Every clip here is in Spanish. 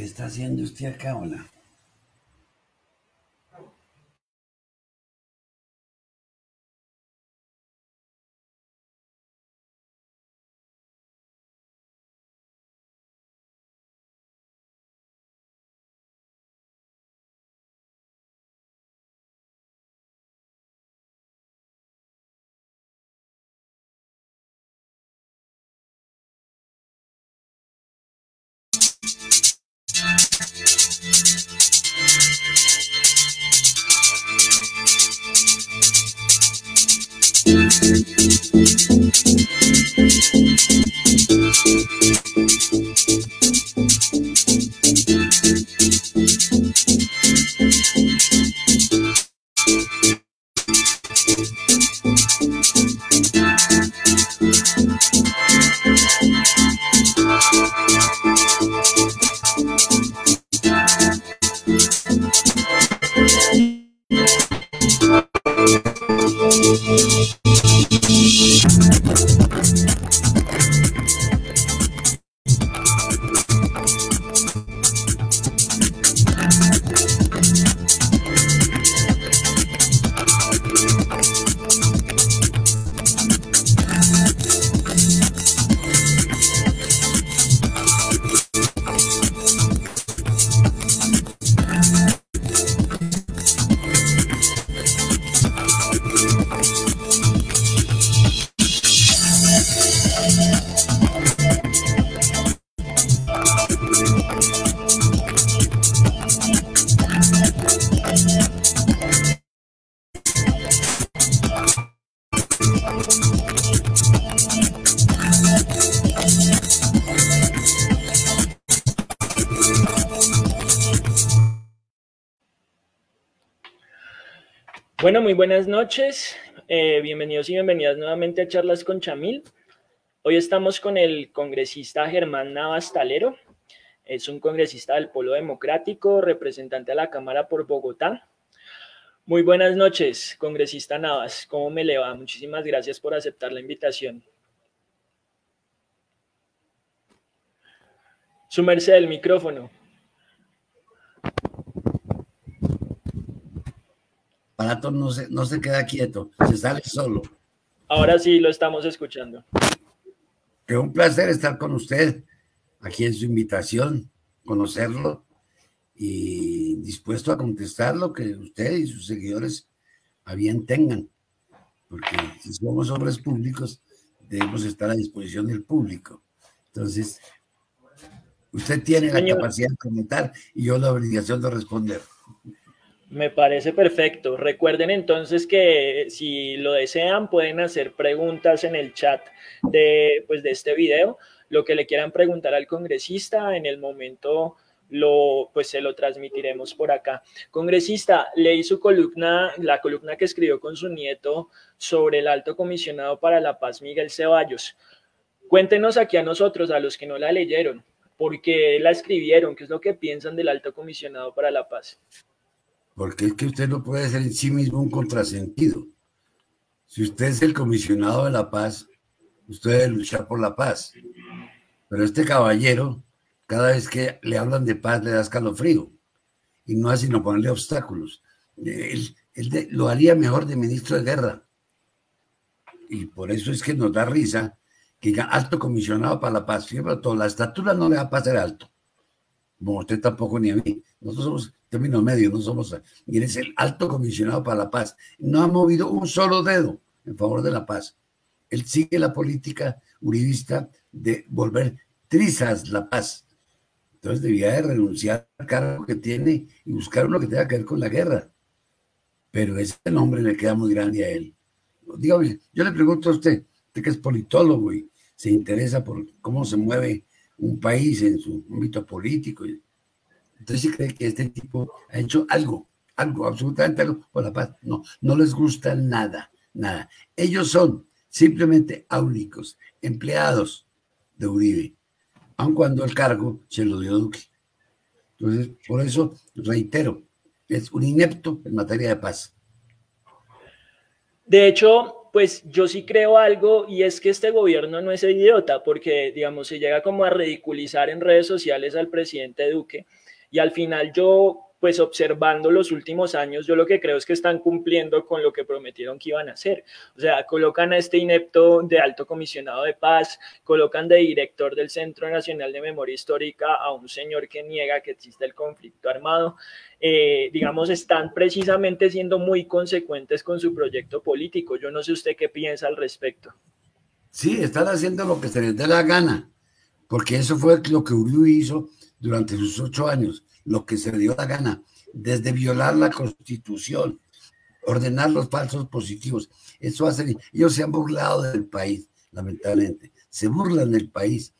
¿Qué está haciendo usted acá, hola? Bueno, muy buenas noches. Eh, bienvenidos y bienvenidas nuevamente a Charlas con Chamil. Hoy estamos con el congresista Germán Navas Talero. Es un congresista del Polo Democrático, representante a la Cámara por Bogotá. Muy buenas noches, congresista Navas. ¿Cómo me le va? Muchísimas gracias por aceptar la invitación. Su merced, el micrófono. Aparato no se, no se queda quieto, se sale solo. Ahora sí lo estamos escuchando. Es un placer estar con usted aquí en su invitación, conocerlo y dispuesto a contestar lo que usted y sus seguidores a bien tengan. Porque si somos hombres públicos, debemos estar a disposición del público. Entonces, usted tiene la capacidad de comentar y yo la obligación de responder. Me parece perfecto. Recuerden entonces que si lo desean pueden hacer preguntas en el chat de, pues, de este video. Lo que le quieran preguntar al congresista en el momento lo, pues se lo transmitiremos por acá. Congresista, leí su columna, la columna que escribió con su nieto sobre el alto comisionado para la paz, Miguel Ceballos. Cuéntenos aquí a nosotros, a los que no la leyeron, por qué la escribieron, qué es lo que piensan del alto comisionado para la paz porque es que usted no puede ser en sí mismo un contrasentido. Si usted es el comisionado de la paz, usted debe luchar por la paz. Pero este caballero, cada vez que le hablan de paz, le da escalofrío. Y no hace sino ponerle obstáculos. Él, lo haría mejor de ministro de guerra. Y por eso es que nos da risa que diga alto comisionado para la paz. Fíjate, la estatura no le va a pasar alto. Como usted tampoco ni a mí. Nosotros somos términos medios, no somos. Y es el alto comisionado para la paz. No ha movido un solo dedo en favor de la paz. Él sigue la política uribista de volver trizas la paz. Entonces debía de renunciar al cargo que tiene y buscar uno que tenga que ver con la guerra. Pero ese nombre le queda muy grande a él. Dígame, yo le pregunto a usted, usted que es politólogo y se interesa por cómo se mueve un país en su ámbito político. Entonces cree que este tipo ha hecho algo, algo, absolutamente algo por la paz. No, no les gusta nada, nada. Ellos son simplemente áulicos, empleados de Uribe, aun cuando el cargo se lo dio Duque. Entonces, por eso, reitero, es un inepto en materia de paz. De hecho, pues yo sí creo algo y es que este gobierno no es idiota porque, digamos, se llega como a ridiculizar en redes sociales al presidente Duque y al final yo pues observando los últimos años, yo lo que creo es que están cumpliendo con lo que prometieron que iban a hacer. O sea, colocan a este inepto de alto comisionado de paz, colocan de director del Centro Nacional de Memoria Histórica a un señor que niega que existe el conflicto armado. Eh, digamos, están precisamente siendo muy consecuentes con su proyecto político. Yo no sé usted qué piensa al respecto. Sí, están haciendo lo que se les dé la gana, porque eso fue lo que Uribe hizo durante sus ocho años lo que se dio la gana, desde violar la constitución, ordenar los falsos positivos. Eso hace, ellos se han burlado del país, lamentablemente. Se burlan del país.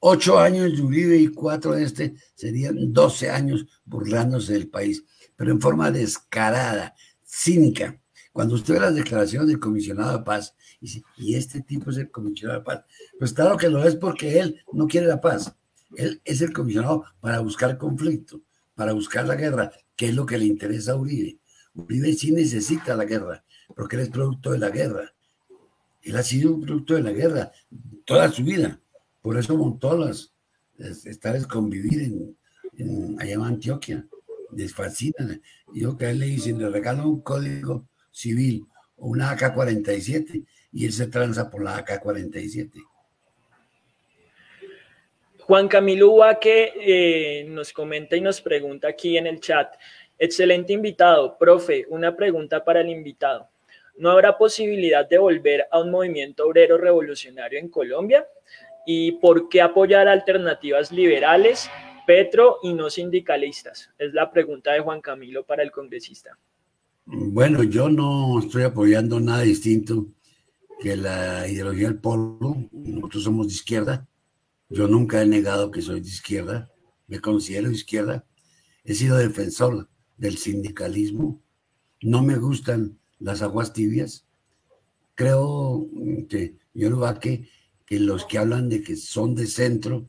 Ocho años de Uribe y cuatro de este serían doce años burlándose del país, pero en forma descarada, cínica. Cuando usted ve las declaraciones del comisionado de paz, y dice, y este tipo es el comisionado de paz, pues claro que lo es porque él no quiere la paz. Él es el comisionado para buscar conflicto, para buscar la guerra, que es lo que le interesa a Uribe. Uribe sí necesita la guerra, porque él es producto de la guerra. Él ha sido un producto de la guerra toda su vida. Por eso montó las, estar convivir en, en, allá en Antioquia. Les fascina. Yo que a él le dicen, le regalan un código civil o una AK-47 y él se tranza por la AK-47. Juan Camilo Ubaque eh, nos comenta y nos pregunta aquí en el chat. Excelente invitado. Profe, una pregunta para el invitado. ¿No habrá posibilidad de volver a un movimiento obrero revolucionario en Colombia? ¿Y por qué apoyar alternativas liberales, Petro y no sindicalistas? Es la pregunta de Juan Camilo para el congresista. Bueno, yo no estoy apoyando nada distinto que la ideología del pueblo. Nosotros somos de izquierda yo nunca he negado que soy de izquierda, me considero de izquierda, he sido defensor del sindicalismo, no me gustan las aguas tibias. Creo que yo que, que los que hablan de que son de centro,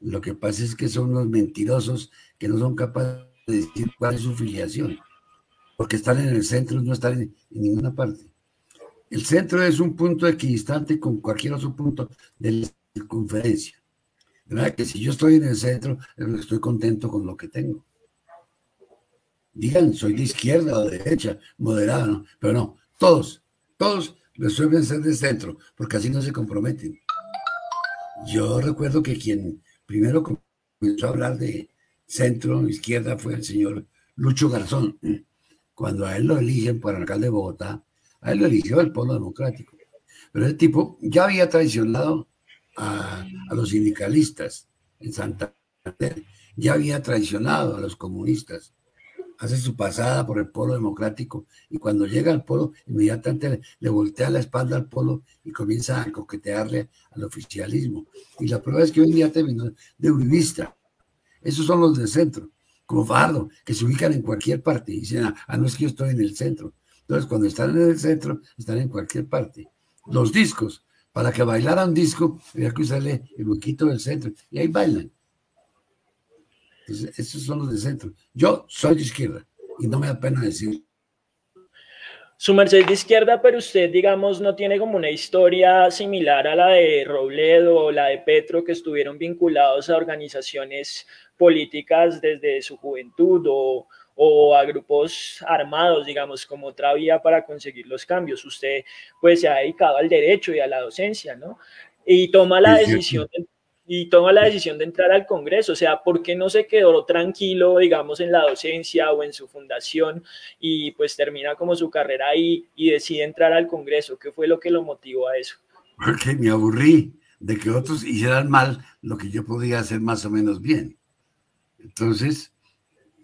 lo que pasa es que son los mentirosos que no son capaces de decir cuál es su filiación, porque están en el centro, no están en, en ninguna parte. El centro es un punto equidistante con cualquier otro punto del circunferencia. De verdad que si yo estoy en el centro, estoy contento con lo que tengo. Digan, soy de izquierda o de derecha, moderado, pero no, todos, todos resuelven ser de centro, porque así no se comprometen. Yo recuerdo que quien primero comenzó a hablar de centro, izquierda, fue el señor Lucho Garzón. Cuando a él lo eligen para alcalde de Bogotá, a él lo eligió el Polo Democrático. Pero ese tipo ya había traicionado a, los sindicalistas en Santander, ya había traicionado a los comunistas, hace su pasada por el polo democrático y cuando llega al polo, inmediatamente le, voltea la espalda al polo y comienza a coquetearle al oficialismo. Y la prueba es que hoy en día terminó de uribista. Esos son los del centro, como Fardo, que se ubican en cualquier parte y dicen, ah, no es que yo estoy en el centro. Entonces, cuando están en el centro, están en cualquier parte. Los discos, para que bailaran disco, había que usarle el huequito del centro, y ahí bailan. Entonces, esos son los de centro. Yo soy de izquierda, y no me da pena decir. Su merced de izquierda, pero usted, digamos, no tiene como una historia similar a la de Robledo o la de Petro, que estuvieron vinculados a organizaciones políticas desde su juventud o, o a grupos armados, digamos, como otra vía para conseguir los cambios. Usted pues se ha dedicado al derecho y a la docencia, ¿no? Y toma la decisión de, y toma la decisión de entrar al Congreso, o sea, ¿por qué no se quedó tranquilo, digamos, en la docencia o en su fundación y pues termina como su carrera ahí y decide entrar al Congreso? ¿Qué fue lo que lo motivó a eso? Porque me aburrí de que otros hicieran mal lo que yo podía hacer más o menos bien. Entonces,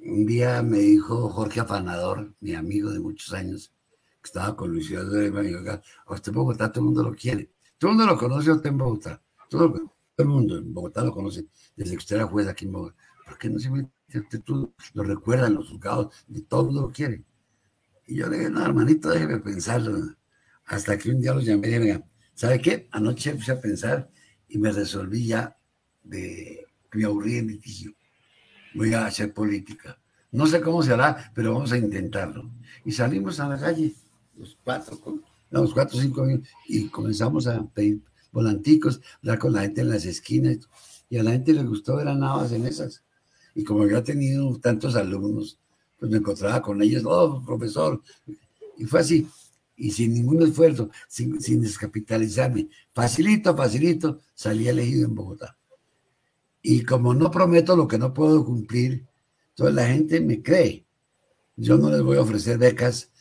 un día me dijo Jorge Afanador, mi amigo de muchos años, que estaba con Luis Eduardo de Manioga, usted en Bogotá todo el mundo lo quiere. Todo el mundo lo conoce usted en Bogotá. Todo, el mundo en Bogotá lo conoce, desde que usted era juez aquí en Bogotá. ¿Por qué no se mete usted tú? Lo recuerdan los juzgados, y todo el mundo lo quiere. Y yo le dije, no, hermanito, déjeme pensarlo. Hasta que un día lo llamé y dije, ¿sabe qué? Anoche puse a pensar y me resolví ya de que me aburrí en litigio voy a hacer política. No sé cómo se hará, pero vamos a intentarlo. Y salimos a la calle, los cuatro, Los cuatro cinco años, y comenzamos a pedir volanticos, hablar con la gente en las esquinas, y a la gente le gustó ver a Navas en esas. Y como había tenido tantos alumnos, pues me encontraba con ellos, oh, profesor, y fue así, y sin ningún esfuerzo, sin, sin descapitalizarme, facilito, facilito, salí elegido en Bogotá. Y como no prometo lo que no puedo cumplir, toda la gente me cree. Yo no les voy a ofrecer becas,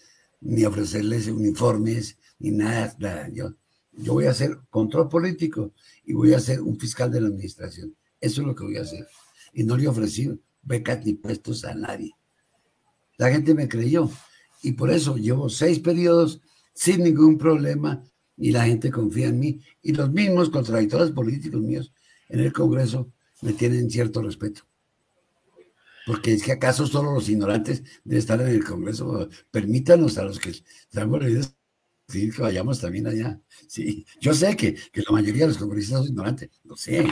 ni ofrecerles uniformes, ni nada. Yo, yo voy a hacer control político y voy a ser un fiscal de la administración. Eso es lo que voy a hacer. Y no le ofrecí becas ni puestos a nadie. La gente me creyó. Y por eso llevo seis periodos sin ningún problema y la gente confía en mí. Y los mismos contradictores políticos míos en el Congreso me tienen cierto respeto. Porque es que acaso solo los ignorantes deben estar en el Congreso. Permítanos a los que estamos reunidos que vayamos también allá. Sí, yo sé que, que la mayoría de los congresistas son ignorantes, lo sé.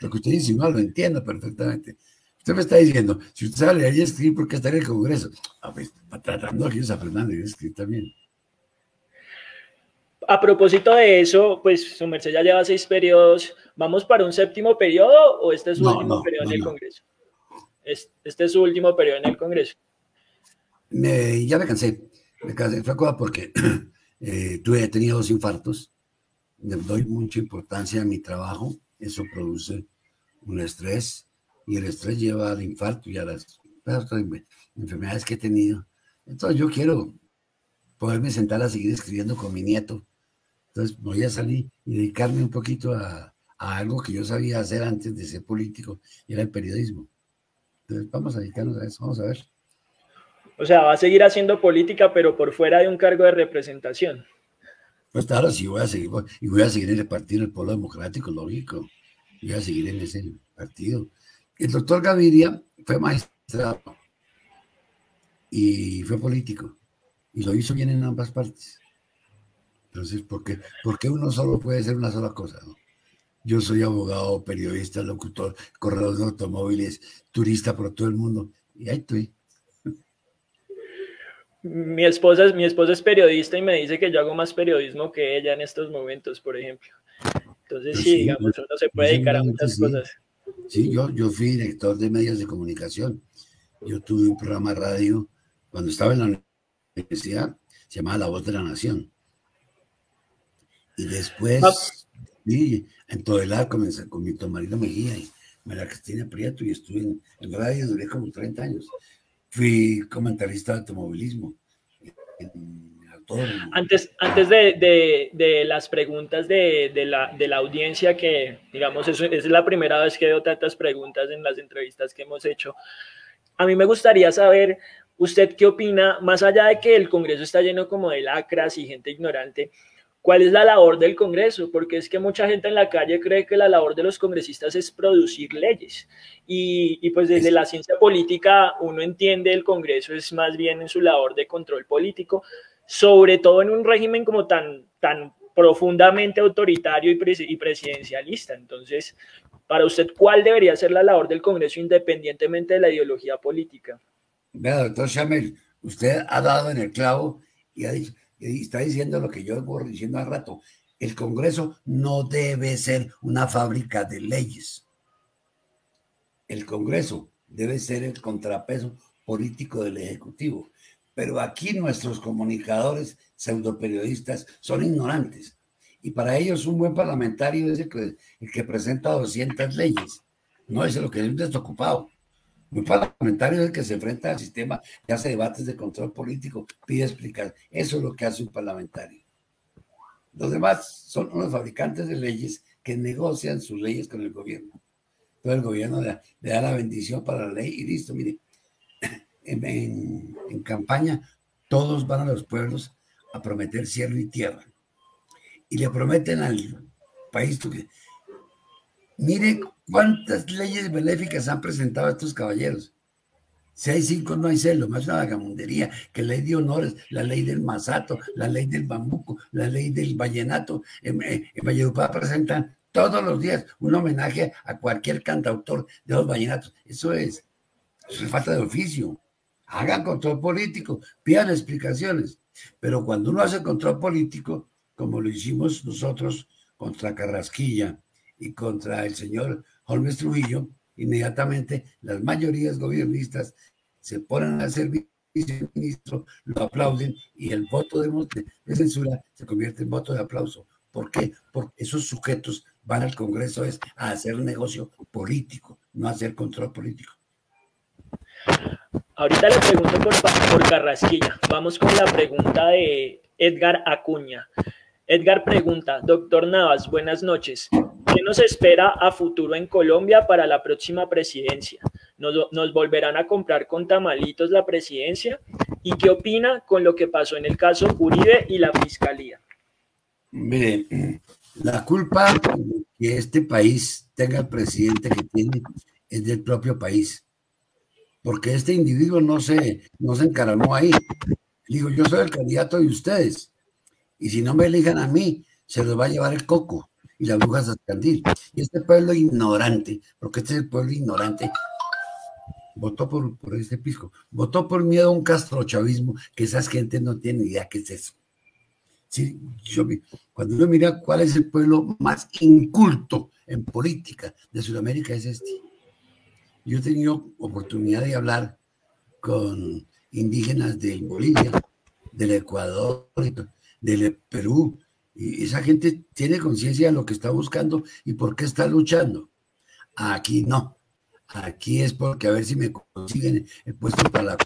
Lo que usted dice, no lo entiendo perfectamente. Usted me está diciendo, si usted sabe leer y escribir, ¿por qué está en el Congreso? Ah, pues, tratando a ellos aprendiendo y escribir también. A propósito de eso, pues su merced ya lleva seis periodos. ¿Vamos para un séptimo periodo o este es su último periodo en el Congreso? Este es su último periodo en el Congreso. ya me cansé. Me cansé, flaco, porque eh, tuve, he tenido dos infartos. Le doy mucha importancia a mi trabajo. Eso produce un estrés y el estrés lleva al infarto y a las, enfermedades que he tenido. Entonces yo quiero poderme sentar a seguir escribiendo con mi nieto. Entonces voy a salir y dedicarme un poquito a, a algo que yo sabía hacer antes de ser político, y era el periodismo. Entonces vamos a dedicarnos a eso, vamos a ver. O sea, va a seguir haciendo política, pero por fuera de un cargo de representación. Pues claro, sí voy a seguir, y voy a seguir en el partido del Pueblo Democrático, lógico. Voy a seguir en ese partido. El doctor Gaviria fue magistrado y fue político. Y lo hizo bien en ambas partes. Entonces, ¿por qué, porque uno solo puede ser una sola cosa? Yo soy abogado, periodista, locutor, corredor de automóviles, turista por todo el mundo. Y ahí estoy. Mi esposa, es, mi esposa es periodista y me dice que yo hago más periodismo que ella en estos momentos, por ejemplo. Entonces, pues sí, digamos, uno se puede dedicar a muchas cosas. Sí, yo, yo fui director de medios de comunicación. Yo tuve un programa de radio cuando estaba en la universidad, se llamaba La Voz de la Nación. Y después, ah. en todo el arco comencé con mi marido Mejía y María Cristina Prieto y estuve en, en radio, duré como 30 años. Fui comentarista de automovilismo. Antes, antes de, de, las preguntas de, de, la, de la audiencia, que digamos es, es la primera vez que veo tantas preguntas en las entrevistas que hemos hecho, a mí me gustaría saber, ¿usted qué opina, más allá de que el Congreso está lleno como de lacras y gente ignorante, ¿Cuál es la labor del Congreso? Porque es que mucha gente en la calle cree que la labor de los congresistas es producir leyes. Y, y, pues desde la ciencia política uno entiende el Congreso es más bien en su labor de control político, sobre todo en un régimen como tan, tan profundamente autoritario y, presidencialista. Entonces, para usted, ¿cuál debería ser la labor del Congreso independientemente de la ideología política? Vea, doctor Chamel, usted ha dado en el clavo y, y está diciendo lo que yo voy diciendo hace rato. El Congreso no debe ser una fábrica de leyes. El Congreso debe ser el contrapeso político del Ejecutivo. Pero aquí nuestros comunicadores pseudoperiodistas son ignorantes. Y para ellos un buen parlamentario es el que, presenta 200 leyes, no es lo que es un desocupado. Un parlamentario es el que se enfrenta al sistema, que hace debates de control político, pide explicar. Eso es lo que hace un parlamentario. Los demás son unos fabricantes de leyes que negocian sus leyes con el gobierno. Todo el gobierno le, le da la bendición para la ley y listo, mire, en, campaña, todos van a los pueblos a prometer cielo y tierra. Y le prometen al país que, mire cuántas leyes benéficas han presentado estos caballeros. Si hay cinco, no hay celo, más una vagamundería, que ley de honores, la ley del masato, la ley del bambuco, la ley del vallenato. En, en Valledupar presentan todos los días un homenaje a cualquier cantautor de los vallenatos. Eso es, eso es falta de oficio hagan control político, pidan explicaciones. Pero cuando uno hace control político, como lo hicimos nosotros contra Carrasquilla y contra el señor Holmes Trujillo, inmediatamente las mayorías gobiernistas se ponen al servicio del ministro, lo aplauden y el voto de, de, censura se convierte en voto de aplauso. ¿Por qué? Porque esos sujetos van al Congreso es a hacer negocio político, no a hacer control político. Ahorita le pregunto por, por Carrasquilla. Vamos con la pregunta de Edgar Acuña. Edgar pregunta, doctor Navas, buenas noches. ¿Qué nos espera a futuro en Colombia para la próxima presidencia? ¿Nos, volverán a comprar con tamalitos la presidencia? ¿Y qué opina con lo que pasó en el caso Uribe y la fiscalía? Mire, la culpa que este país tenga el presidente que tiene es del propio país. Porque este individuo no se, no se encaramó ahí. Digo, yo soy el candidato de ustedes. Y si no me elijan a mí, se los va a llevar el coco y las brujas a candil. Y este pueblo ignorante, porque este es el pueblo ignorante, votó por, por este pisco, votó por miedo a un castrochavismo que esas gentes no tienen idea qué es eso. Sí, yo, cuando uno mira cuál es el pueblo más inculto en política de Sudamérica, es este. Yo he tenido oportunidad de hablar con indígenas de Bolivia, del Ecuador, del Perú, y esa gente tiene conciencia de lo que está buscando y por qué está luchando. Aquí no. Aquí es porque a ver si me consiguen el puesto para la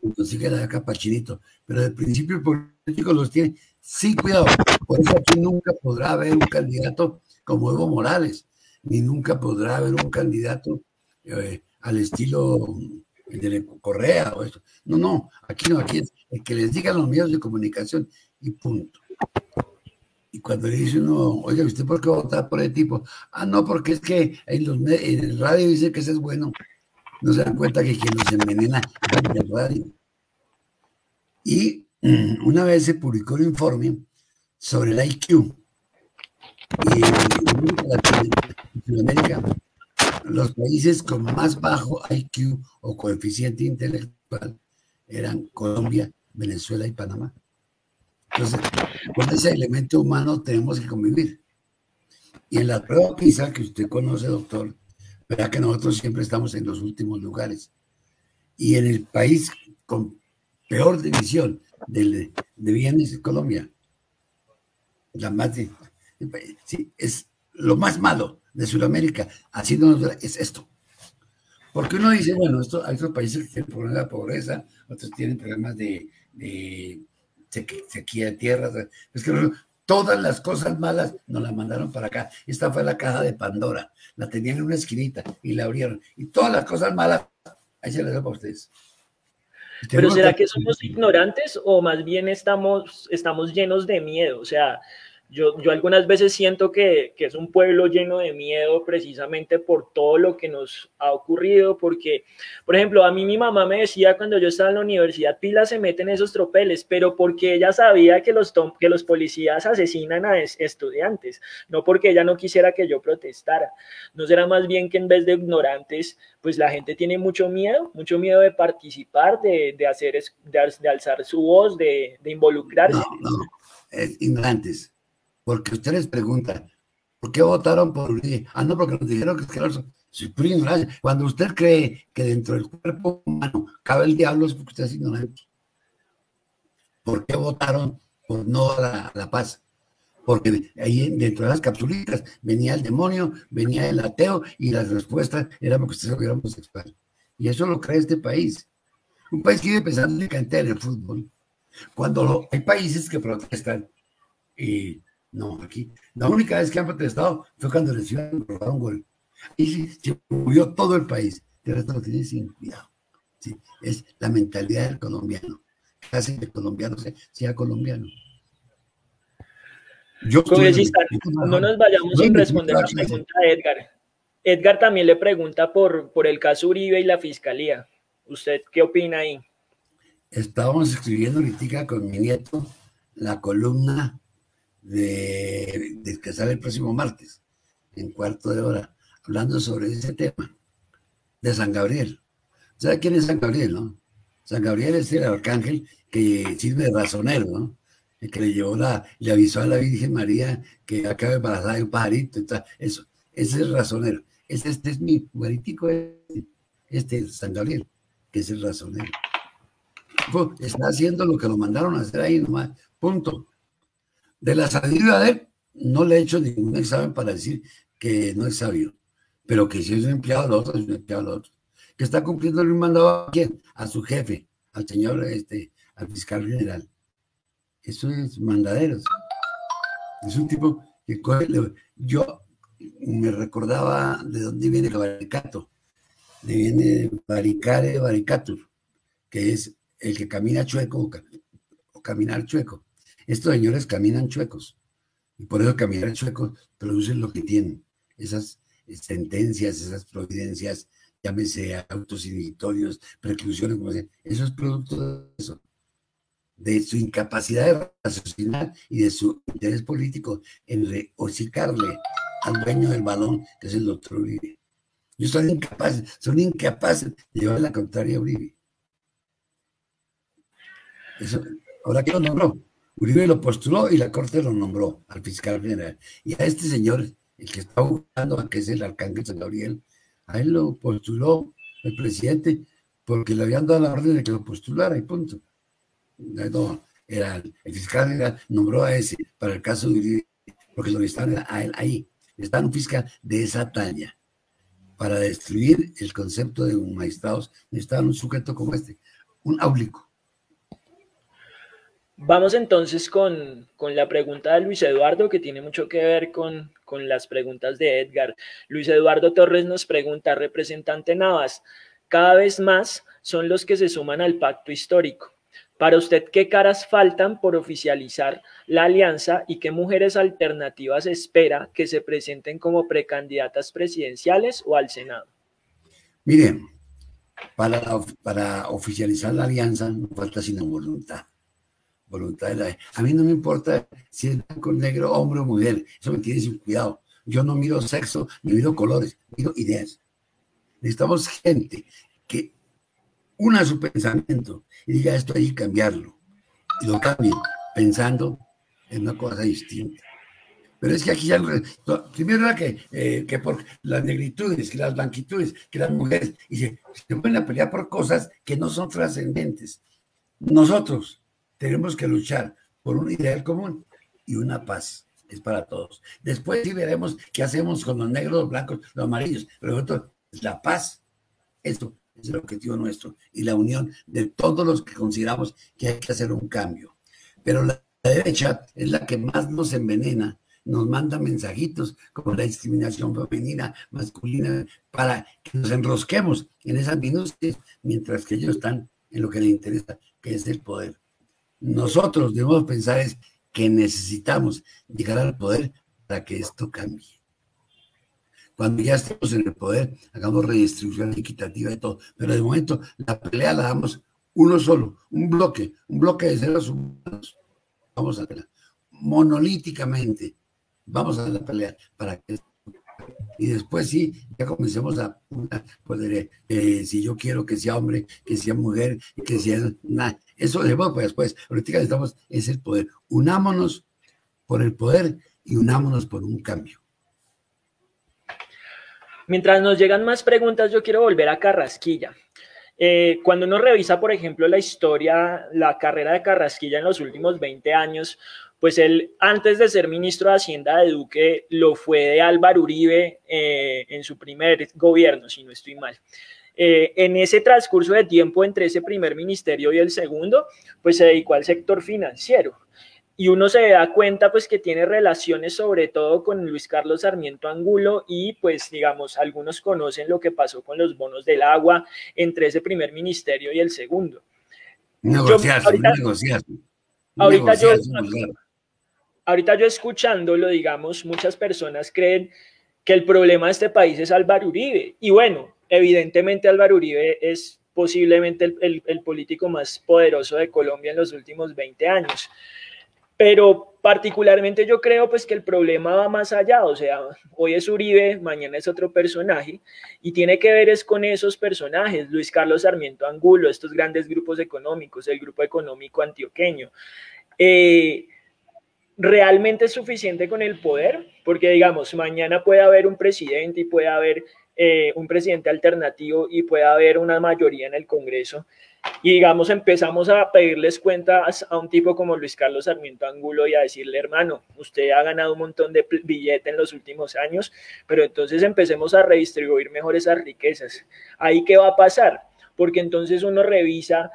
me consiguen acá Pachinito. Pero el principio político los tiene. Sí, cuidado. Por eso aquí nunca podrá haber un candidato como Evo Morales, ni nunca podrá haber un candidato eh, al estilo de Correa o eso. No, no, aquí no, aquí es el que les digan los medios de comunicación y punto. Y cuando le dice uno, oye, ¿usted por qué votar por el tipo? Ah, no, porque es que en, los, en el radio dice que ese es bueno. No se dan cuenta que quien nos envenena es el radio. Y mm, una vez se publicó un informe sobre el IQ. Y en Sudamérica, los países con más bajo IQ o coeficiente intelectual eran Colombia, Venezuela y Panamá. Entonces, con ese elemento humano tenemos que convivir. Y en la prueba PISA que usted conoce, doctor, verá que nosotros siempre estamos en los últimos lugares. Y en el país con peor división de, de bienes, Colombia, la más sí, es lo más malo de Sudamérica, así no es esto. Porque uno dice, bueno, esto, hay otros países que tienen problemas de pobreza, otros tienen problemas de sequía de tierras. Es que todas las cosas malas nos las mandaron para acá. Esta fue la caja de Pandora. La tenían en una esquinita y la abrieron. Y todas las cosas malas, ahí se las da para ustedes. Pero ¿será que somos ignorantes o más bien estamos, estamos llenos de miedo? O sea, yo, yo algunas veces siento que, que, es un pueblo lleno de miedo precisamente por todo lo que nos ha ocurrido, porque, por ejemplo, a mí mi mamá me decía cuando yo estaba en la universidad, Pila se meten esos tropeles, pero porque ella sabía que los, que los policías asesinan a estudiantes, no porque ella no quisiera que yo protestara. ¿No será más bien que en vez de ignorantes, pues la gente tiene mucho miedo, mucho miedo de participar, de, de hacer, de, alzar su voz, de, de involucrarse? No, no, es ignorantes porque usted les pregunta, ¿por qué votaron por Uribe? Ah, no, porque nos dijeron que es pura ignorancia. Cuando usted cree que dentro del cuerpo humano cabe el diablo es porque usted es ignorante. ¿Por qué votaron por no a la, paz? Porque ahí dentro de las capsulitas venía el demonio, venía el ateo y las respuestas eran porque usted era homosexual. Y eso lo cree este país. Un país que vive pensando únicamente en el fútbol. Cuando hay países que protestan y no, aquí. La única vez que han protestado fue cuando les iban a un gol. Y se movió todo el país. De resto lo tienen sin cuidado. Sí, es la mentalidad del colombiano. Casi el colombiano sea, colombiano. Yo no nos vayamos sin responder la pregunta de Edgar. Edgar también le pregunta por, por el caso Uribe y la fiscalía. ¿Usted qué opina ahí? Estábamos escribiendo ahorita con mi nieto la columna de, que sale el próximo martes, en cuarto de hora, hablando sobre ese tema de San Gabriel. ¿Sabe quién es San Gabriel, no? San Gabriel es el arcángel que sirve de razonero, ¿no? El que le llevó la, le avisó a la Virgen María que acaba embarazada de un pajarito, eso, ese es el razonero. Este, este es mi guaritico, este, este es San Gabriel, que es el razonero. está haciendo lo que lo mandaron a hacer ahí nomás, punto. De la salida de él, no le he hecho ningún examen para decir que no es sabio, pero que si es un empleado del otro, es un empleado del otro. Que está cumpliendo el mandado a quién? A su jefe, al señor, este, al fiscal general. Eso es mandaderos. Es un tipo que yo me recordaba de dónde viene el baricato. De viene baricare, baricatur, que es el que camina chueco o caminar chueco. Estos señores caminan chuecos. Y por eso caminar chuecos producen lo que tienen. Esas sentencias, esas providencias, llámese autos inhibitorios, preclusiones, como sea. Eso es producto de eso. De su incapacidad de raciocinar y de su interés político en rehocicarle al dueño del balón, que es el doctor Uribe. Ellos son incapaces, son incapaces de llevar la contraria a Uribe. Ahora que lo nombró, Uribe lo postuló y la Corte lo nombró al fiscal general. Y a este señor, el que está buscando, que es el arcángel San Gabriel, a él lo postuló el presidente porque le habían dado la orden de que lo postulara y punto. No, era el fiscal general nombró a ese para el caso de Uribe, porque lo necesitaban a él ahí. Necesitaban un fiscal de esa talla. Para destruir el concepto de un magistrado, necesitaban un sujeto como este, un áulico Vamos entonces con, la pregunta de Luis Eduardo, que tiene mucho que ver con, las preguntas de Edgar. Luis Eduardo Torres nos pregunta, representante Navas, cada vez más son los que se suman al pacto histórico. Para usted, ¿qué caras faltan por oficializar la alianza y qué mujeres alternativas espera que se presenten como precandidatas presidenciales o al Senado? Miren, para, para oficializar la alianza no falta sino voluntad voluntad de la... A mí no me importa si es blanco, negro, hombre o mujer, eso me tiene sin cuidado. Yo no miro sexo, ni miro colores, miro ideas. Necesitamos gente que una su pensamiento y diga esto hay que cambiarlo. Y lo cambie pensando en una cosa distinta. Pero es que aquí ya, primero era que, eh, que por las negritudes, que las blanquitudes, que las mujeres, y se, se ponen a pelear por cosas que no son trascendentes. Nosotros, tenemos que luchar por un ideal común y una paz. Es para todos. Después sí veremos qué hacemos con los negros, los blancos, los amarillos. Pero es la paz. Esto es el objetivo nuestro y la unión de todos los que consideramos que hay que hacer un cambio. Pero la derecha es la que más nos envenena, nos manda mensajitos como la discriminación femenina, masculina, para que nos enrosquemos en esas minucias, mientras que ellos están en lo que les interesa, que es el poder nosotros debemos pensar es que necesitamos llegar al poder para que esto cambie. Cuando ya estemos en el poder, hagamos redistribución equitativa de todo. Pero de momento la pelea la damos uno solo, un bloque, un bloque de seres humanos. Vamos a hacerla monolíticamente. Vamos a la pelea para que esto y después sí, ya comencemos a poder, eh, si yo quiero que sea hombre, que sea mujer, que sea nada, eso después, pues después, ahorita necesitamos es el poder. Unámonos por el poder y unámonos por un cambio. Mientras nos llegan más preguntas, yo quiero volver a Carrasquilla. Eh, cuando uno revisa, por ejemplo, la historia, la carrera de Carrasquilla en los últimos 20 años, pues él antes de ser ministro de Hacienda de Duque lo fue de Álvaro Uribe eh, en su primer gobierno, si no estoy mal. Eh, en ese transcurso de tiempo entre ese primer ministerio y el segundo, pues se dedicó al sector financiero. Y uno se da cuenta pues que tiene relaciones sobre todo con Luis Carlos Sarmiento Angulo y pues digamos, algunos conocen lo que pasó con los bonos del agua entre ese primer ministerio y el segundo. Negociación, ahorita, ahorita yo, ahorita yo escuchándolo, digamos, muchas personas creen que el problema de este país es Álvaro Uribe. Y bueno, evidentemente Álvaro Uribe es posiblemente el, político más poderoso de Colombia en los últimos 20 años. Pero particularmente yo creo pues que el problema va más allá, o sea, hoy es Uribe, mañana es otro personaje y tiene que ver es con esos personajes, Luis Carlos Sarmiento Angulo, estos grandes grupos económicos, el grupo económico antioqueño. Eh, ¿Realmente es suficiente con el poder? Porque digamos, mañana puede haber un presidente y puede haber eh, un presidente alternativo y puede haber una mayoría en el Congreso y digamos empezamos a pedirles cuentas a un tipo como Luis Carlos Sarmiento Angulo y a decirle, hermano, usted ha ganado un montón de billete en los últimos años, pero entonces empecemos a redistribuir mejor esas riquezas. ¿Ahí qué va a pasar? Porque entonces uno revisa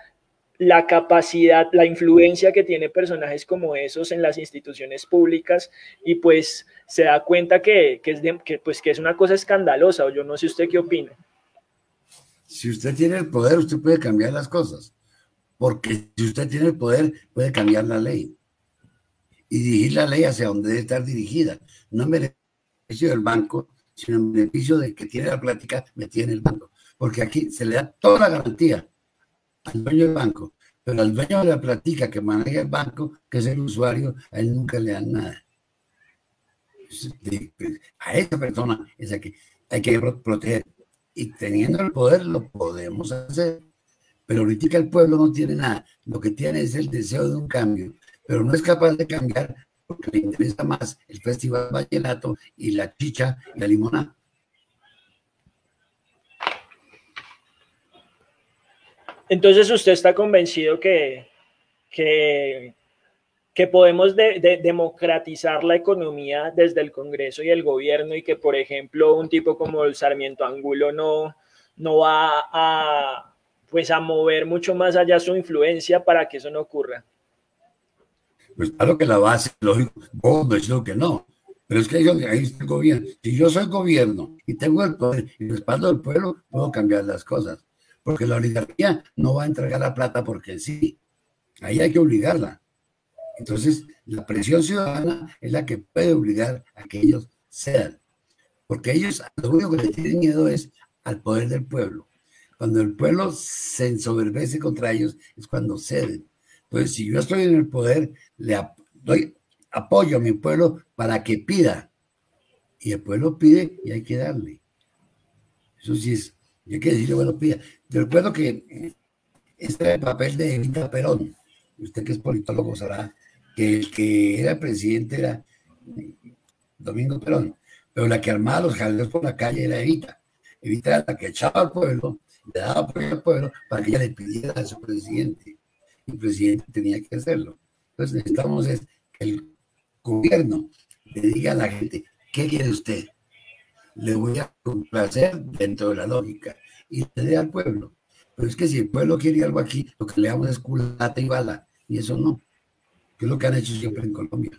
la capacidad, la influencia que tiene personajes como esos en las instituciones públicas y pues se da cuenta que, es, que, pues, que es una cosa escandalosa, o yo no sé usted qué opina. Si usted tiene el poder, usted puede cambiar las cosas. Porque si usted tiene el poder, puede cambiar la ley. Y dirigir la ley hacia donde debe estar dirigida. No en beneficio del banco, sino en beneficio de que tiene la plática metida en el banco. Porque aquí se le da toda la garantía al dueño del banco. Pero al dueño de la plática que maneja el banco, que es el usuario, a él nunca le dan nada. A esa persona es a que hay que proteger y teniendo el poder lo podemos hacer. Pero ahorita el pueblo no tiene nada. Lo que tiene es el deseo de un cambio, pero no es capaz de cambiar porque le interesa más el Festival Vallenato y la chicha y la limonada. Entonces usted está convencido que, que podemos democratizar la economía desde el Congreso y el gobierno y que, por ejemplo, un tipo como el Sarmiento Angulo no, no va a, pues, a mover mucho más allá su influencia para que eso no ocurra. Pues claro que la base, lógico, vos no que no, pero es que ahí, ahí está el gobierno. Si yo soy gobierno y tengo el poder y respaldo del pueblo, puedo cambiar las cosas. Porque la oligarquía no va a entregar la plata porque sí. Ahí hay que obligarla. Entonces, la presión ciudadana es la que puede obligar a que ellos cedan. Porque ellos lo único que le tienen miedo es al poder del pueblo. Cuando el pueblo se ensoberbece contra ellos es cuando ceden. Entonces, si yo estoy en el poder, le doy apoyo a mi pueblo para que pida. Y el pueblo pide y hay que darle. Eso sí es, hay que decirle, bueno, pida. Yo recuerdo que este era el papel de Evita Perón. Usted que es politólogo sabrá que el que era presidente era Domingo Perón, pero la que armaba los jaleos por la calle era Evita. Evita era la que echaba al pueblo, le daba apoyo al pueblo para que ella le pidiera a su presidente. Y el presidente tenía que hacerlo. Entonces necesitamos es que el gobierno le diga a la gente, ¿qué quiere usted? Le voy a complacer dentro de la lógica y le dé al pueblo. Pero es que si el pueblo quiere algo aquí, lo que le damos es culata y bala, y eso no que es lo que han hecho siempre en Colombia.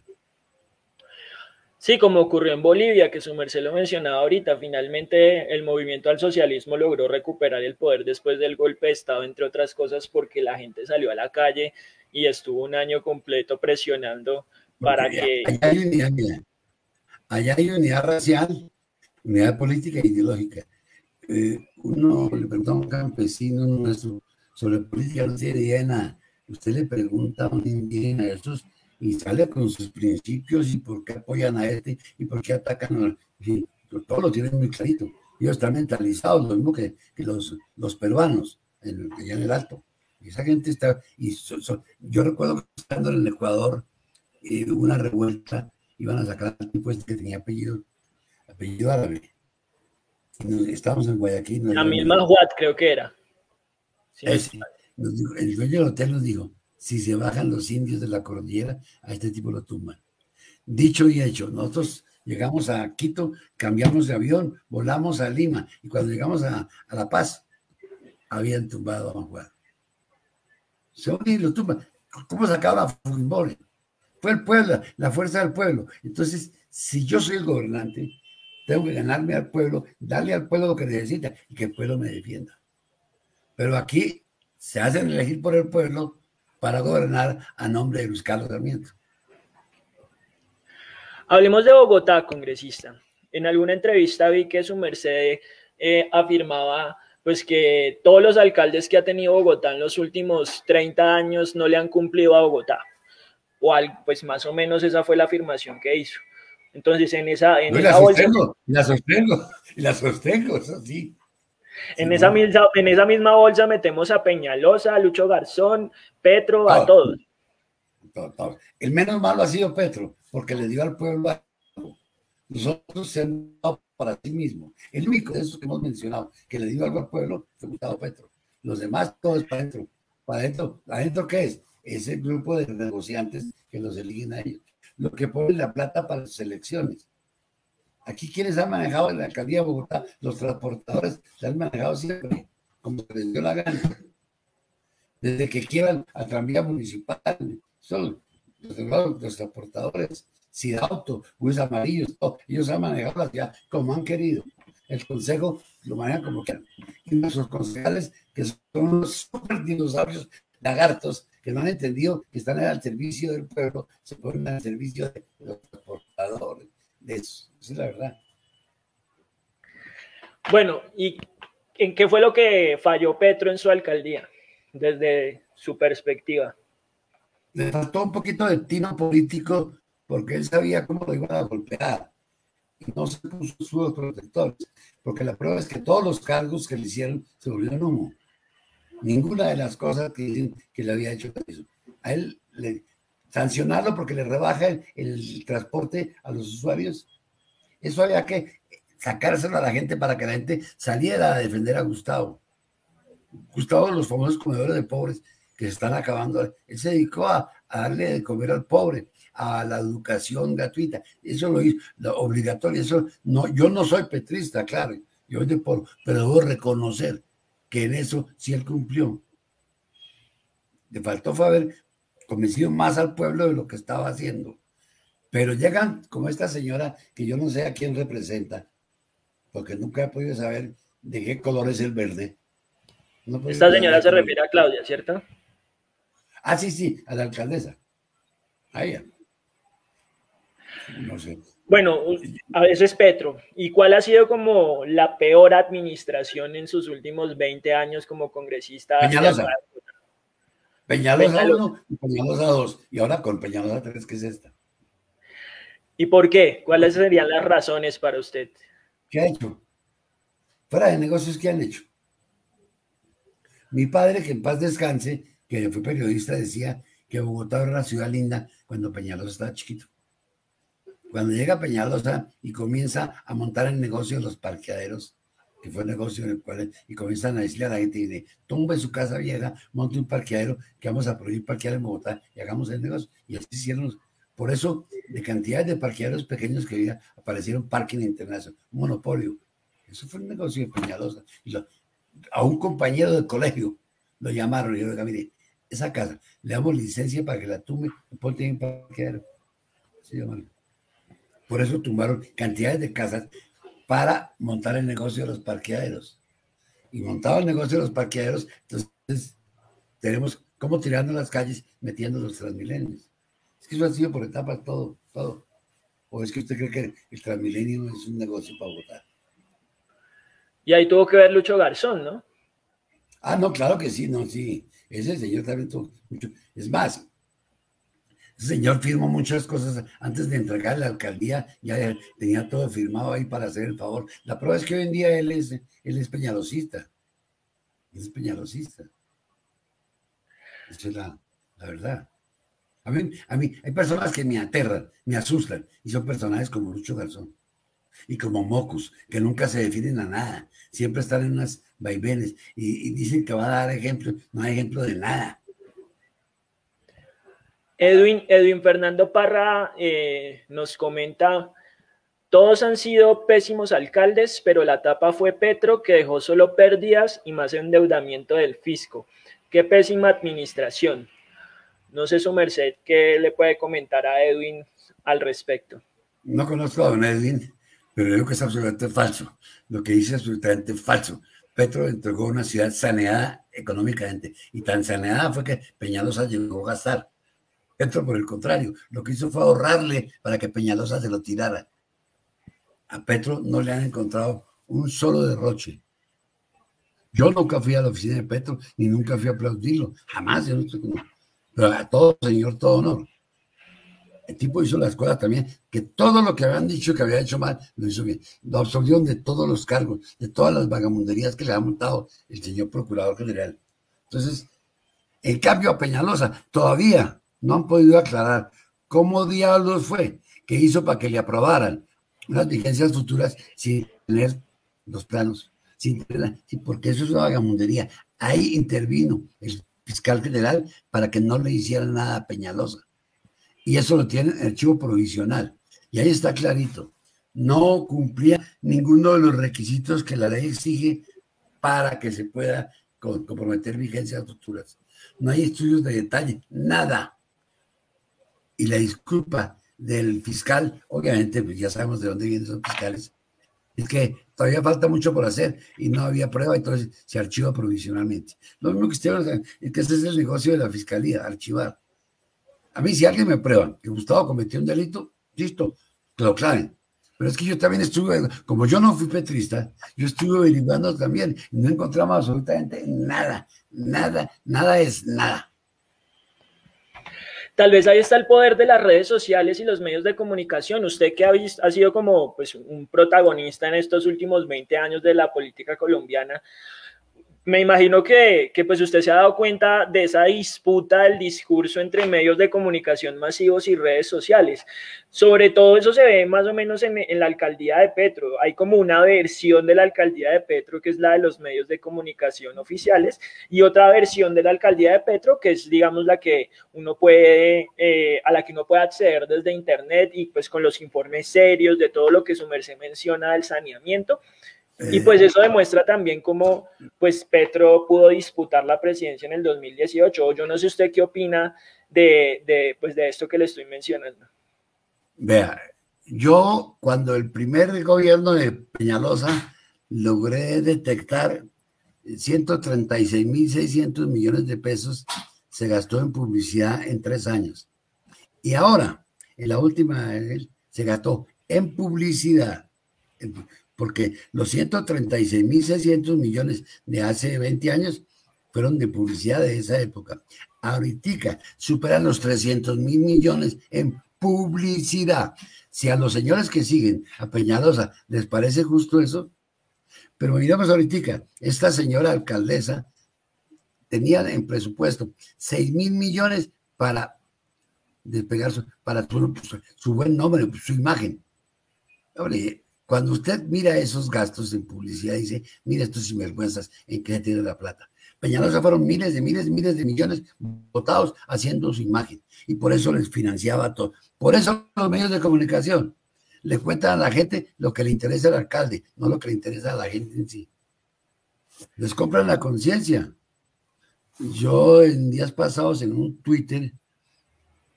Sí, como ocurrió en Bolivia, que su merced lo mencionaba ahorita, finalmente el movimiento al socialismo logró recuperar el poder después del golpe de Estado, entre otras cosas, porque la gente salió a la calle y estuvo un año completo presionando para que... Allá hay, unidad, allá hay unidad racial, unidad política e ideológica. Eh, uno le pregunta a un campesino nuestro sobre política, no tiene idea de nada usted le pregunta a un indígena de y sale con sus principios y por qué apoyan a este y por qué atacan a... Y, todo lo tienen muy clarito. Ellos están mentalizados, lo mismo que, los, los peruanos, en, allá en el Alto. Esa gente está... Y yo recuerdo que estando en el Ecuador, eh, una revuelta, iban a sacar al tipo este que tenía apellido, apellido árabe. Estábamos en Guayaquil. La misma Huat creo que era. Sí, el dueño del hotel nos dijo, si se bajan los indios de la cordillera, a este tipo lo tumban. Dicho y hecho, nosotros llegamos a Quito, cambiamos de avión, volamos a Lima, y cuando llegamos a, La Paz, habían tumbado a Juan. Se y lo tumban. ¿Cómo sacaba a Fujimori? Fue el pueblo, la fuerza del pueblo. Entonces, si yo soy el gobernante, tengo que ganarme al pueblo, darle al pueblo lo que necesita y que el pueblo me defienda. Pero aquí se hacen elegir por el pueblo para gobernar a nombre de Luis Carlos Sarmiento. Hablemos de Bogotá, congresista. En alguna entrevista vi que su merced eh, afirmaba pues que todos los alcaldes que ha tenido Bogotá en los últimos 30 años no le han cumplido a Bogotá. o algo, pues más o menos esa fue la afirmación que hizo. Entonces, en esa, en esa la bolsa, sostengo, la sostengo, la sostengo, eso sí. En, esa misma, en esa misma bolsa metemos a Peñalosa, a Lucho Garzón, Petro, a todos. El menos malo ha sido Petro, porque le dio al pueblo algo. Nosotros se han dado para sí mismo. El único de esos que hemos mencionado que le dio algo al pueblo fue Gustavo Petro. Los demás, todo es para adentro. ¿Para adentro? ¿Adentro qué es? Ese grupo de negociantes que los eligen a ellos. Lo que pone la plata para las elecciones. Aquí quienes han manejado en la alcaldía de Bogotá, los transportadores se han manejado siempre como se les dio la gana. Desde que quieran a tranvía municipal, son los, transportadores, Sidauto, Luis Amarillo, ellos han manejado la ciudad como han querido. El consejo lo maneja como quieran. Y nuestros concejales, que son unos super dinosaurios lagartos, que no han entendido que están al servicio del pueblo, se ponen al servicio de los transportadores de eso. Esa es la verdad. Bueno, ¿y en qué fue lo que falló Petro en su alcaldía, desde su perspectiva? Le faltó un poquito de tino político porque él sabía cómo lo iban a golpear. Y no se puso sus protectores, porque la prueba es que todos los cargos que le hicieron se volvieron humo. Ninguna de las cosas que, le había hecho A él sancionarlo porque le rebaja el, transporte a los usuarios. Eso había que sacárselo a la gente para que la gente saliera a defender a Gustavo. Gustavo, los famosos comedores de pobres que se están acabando, él se dedicó a, darle de comer al pobre, a la educación gratuita. Eso lo hizo, lo obligatorio. Eso no, yo no soy petrista, claro, yo de por, pero debo reconocer que en eso sí él cumplió. Le faltó fue haber convencido más al pueblo de lo que estaba haciendo. Pero llegan como esta señora que yo no sé a quién representa, porque nunca he podido saber de qué color es el verde. esta señora se refiere a Claudia, ¿cierto? Ah, sí, sí, a la alcaldesa. A ella. No sé. Bueno, a veces Petro. ¿Y cuál ha sido como la peor administración en sus últimos 20 años como congresista? Peñalosa 1 y Peñalosa 2. Y ahora con Peñalosa 3, ¿qué es esta? ¿Y por qué? ¿Cuáles serían las razones para usted? ¿Qué ha hecho? Fuera de negocios, ¿qué han hecho? Mi padre, que en paz descanse, que fue periodista, decía que Bogotá era una ciudad linda cuando Peñalosa estaba chiquito. Cuando llega Peñalosa y comienza a montar el negocio de los parqueaderos, que fue un negocio en el cual, y comienzan a decirle a la gente, de, tumbe su casa vieja, monte un parqueadero, que vamos a prohibir parquear en Bogotá y hagamos el negocio. Y así hicieron. Por eso, de cantidades de parqueaderos pequeños que había, aparecieron parking internacional, un monopolio. Eso fue un negocio de Peñalosa. Y a un compañero del colegio lo llamaron y dijeron, mire, esa casa, le damos licencia para que la tumbe, ponte en parqueadero. Por eso tumbaron cantidades de casas para montar el negocio de los parqueaderos. Y montado el negocio de los parqueaderos, entonces tenemos cómo tirando las calles metiendo los transmilenios. Es que eso ha sido por etapas todo, todo. ¿O es que usted cree que el transmilenio es un negocio para votar? Y ahí tuvo que ver Lucho Garzón, ¿no? Ah, no, claro que sí, no, sí. Ese señor también tuvo mucho. Es más, señor firmó muchas cosas antes de entregar la alcaldía, ya tenía todo firmado ahí para hacer el favor. La prueba es que hoy en día él es, él es peñalosista. es peñalosista. Esa es la, verdad. A mí, a mí hay personas que me aterran, me asustan, y son personajes como Lucho Garzón y como Mocus, que nunca se definen a nada, siempre están en unas vaivenes y dicen que va a dar ejemplo, no hay ejemplo de nada. Edwin, Edwin Fernando Parra eh, nos comenta, todos han sido pésimos alcaldes, pero la tapa fue Petro, que dejó solo pérdidas y más endeudamiento del fisco. Qué pésima administración. No sé su merced, ¿qué le puede comentar a Edwin al respecto? No conozco a don Edwin, pero creo que es absolutamente falso. Lo que dice es absolutamente falso. Petro entregó una ciudad saneada económicamente y tan saneada fue que Peñalosa llegó a gastar Petro, por el contrario, lo que hizo fue ahorrarle para que Peñalosa se lo tirara. A Petro no le han encontrado un solo derroche. Yo nunca fui a la oficina de Petro ni nunca fui a aplaudirlo. Jamás. Yo no estoy Pero a todo señor, todo honor. El tipo hizo las cosas también, que todo lo que habían dicho que había hecho mal, lo hizo bien. Lo absorbió de todos los cargos, de todas las vagamunderías que le ha montado el señor Procurador General. Entonces, en cambio a Peñalosa, todavía no han podido aclarar cómo diablos fue que hizo para que le aprobaran unas vigencias futuras sin tener los planos, sin porque eso es una vagamundería. Ahí intervino el fiscal general para que no le hiciera nada a Peñalosa y eso lo tiene en archivo provisional. Y ahí está clarito. No cumplía ninguno de los requisitos que la ley exige para que se pueda comprometer vigencias futuras. No hay estudios de detalle, nada. Y la disculpa del fiscal, obviamente, pues ya sabemos de dónde vienen esos fiscales, es que todavía falta mucho por hacer y no había prueba, entonces se archiva provisionalmente. Lo mismo que ustedes, es que ese es el negocio de la fiscalía, archivar. A mí, si alguien me prueba que Gustavo cometió un delito, listo, que lo claven. Pero es que yo también estuve, como yo no fui petrista, yo estuve averiguando también y no encontramos absolutamente nada, nada, nada es nada. Tal vez ahí está el poder de las redes sociales y los medios de comunicación. Usted que ha, ha sido como pues, un protagonista en estos últimos 20 años de la política colombiana, me imagino que, pues usted se ha dado cuenta de esa disputa del discurso entre medios de comunicación masivos y redes sociales. Sobre todo eso se ve más o menos en, en, la alcaldía de Petro. Hay como una versión de la alcaldía de Petro que es la de los medios de comunicación oficiales y otra versión de la alcaldía de Petro que es digamos la que uno puede, eh, a la que uno puede acceder desde internet y pues con los informes serios de todo lo que su merced menciona del saneamiento. Y pues eso demuestra también cómo pues Petro pudo disputar la presidencia en el 2018. Yo no sé usted qué opina de, de, pues de esto que le estoy mencionando. Vea, yo cuando el primer gobierno de Peñalosa logré detectar 136.600 millones de pesos se gastó en publicidad en tres años. Y ahora, en la última, se gastó en publicidad, porque los 136.600 millones de hace 20 años fueron de publicidad de esa época. Ahorita superan los 300 mil millones en publicidad. Si a los señores que siguen a Peñalosa les parece justo eso, pero miramos ahorita, esta señora alcaldesa tenía en presupuesto 6 mil millones para despegar su, para su, buen nombre, su imagen. Cuando usted mira esos gastos en publicidad, dice, mira estos sinvergüenzas en qué se tiene la plata. Peñalosa fueron miles de miles, miles de millones votados haciendo su imagen y por eso les financiaba todo. Por eso los medios de comunicación le cuentan a la gente lo que le interesa al alcalde, no lo que le interesa a la gente en sí. Les compran la conciencia. Yo en días pasados en un Twitter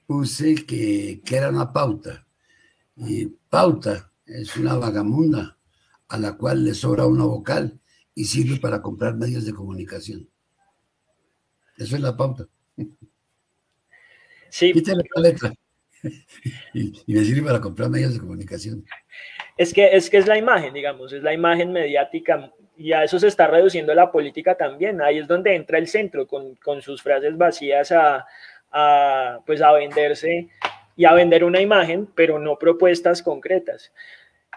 puse que, que era una pauta. Y pauta es una vagamunda a la cual le sobra una vocal y sirve para comprar medios de comunicación. Eso es la pauta. Sí. Quítale la letra. Y, le sirve para comprar medios de comunicación. Es que, es que es la imagen, digamos, es la imagen mediática y a eso se está reduciendo la política también. Ahí es donde entra el centro con, con sus frases vacías a, a, pues a venderse y a vender una imagen, pero no propuestas concretas.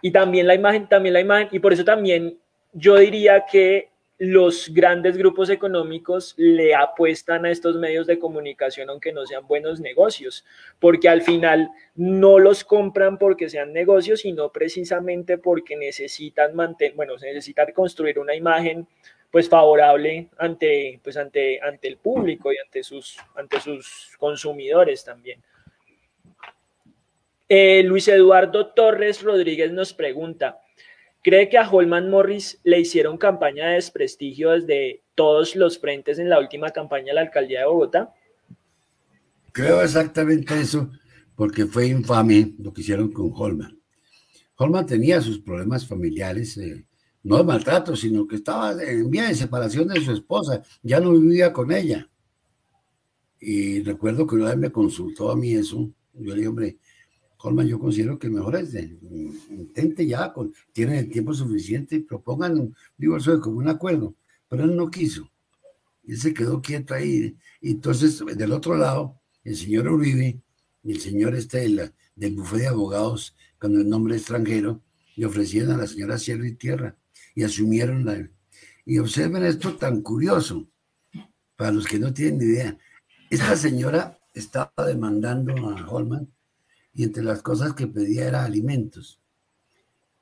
Y también la imagen, también la imagen, y por eso también yo diría que los grandes grupos económicos le apuestan a estos medios de comunicación aunque no sean buenos negocios, porque al final no los compran porque sean negocios, sino precisamente porque necesitan mantener, bueno, necesitan construir una imagen pues favorable ante, pues ante, ante el público y ante sus, ante sus consumidores también. Eh, Luis Eduardo Torres Rodríguez nos pregunta, ¿cree que a Holman Morris le hicieron campaña de desprestigio desde todos los frentes en la última campaña de la alcaldía de Bogotá? Creo exactamente eso, porque fue infame lo que hicieron con Holman. Holman tenía sus problemas familiares, eh, no de maltrato, sino que estaba en vía de separación de su esposa, ya no vivía con ella. Y recuerdo que una vez me consultó a mí eso, yo le dije, hombre, Colman, yo considero que mejor es de, intente ya, con, tienen el tiempo suficiente, propongan un divorcio de común acuerdo, pero él no quiso. Él se quedó quieto ahí. Y entonces, del otro lado, el señor Uribe el señor este del, del bufete de abogados con el nombre extranjero le ofrecieron a la señora cielo y tierra y asumieron la... Y observen esto tan curioso, para los que no tienen ni idea. Esta señora estaba demandando a Holman y entre las cosas que pedía era alimentos.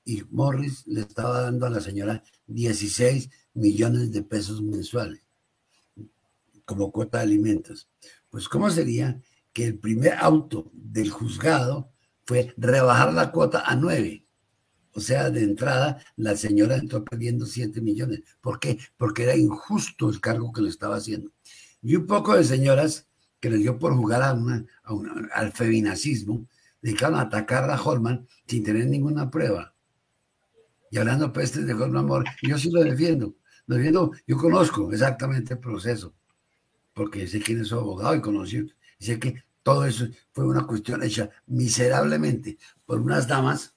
Y Morris le estaba dando a la señora 16 millones de pesos mensuales como cuota de alimentos. Pues, ¿cómo sería que el primer auto del juzgado fue rebajar la cuota a 9? O sea, de entrada, la señora entró perdiendo 7 millones. ¿Por qué? Porque era injusto el cargo que le estaba haciendo. Y un poco de señoras que le dio por jugar a al feminacismo, dedicaron a atacar a Holman sin tener ninguna prueba. Y hablando pestes de Holman Amor, yo sí lo defiendo. Lo defiendo, yo conozco exactamente el proceso, porque sé quién es su abogado y conocí, sé que todo eso fue una cuestión hecha miserablemente por unas damas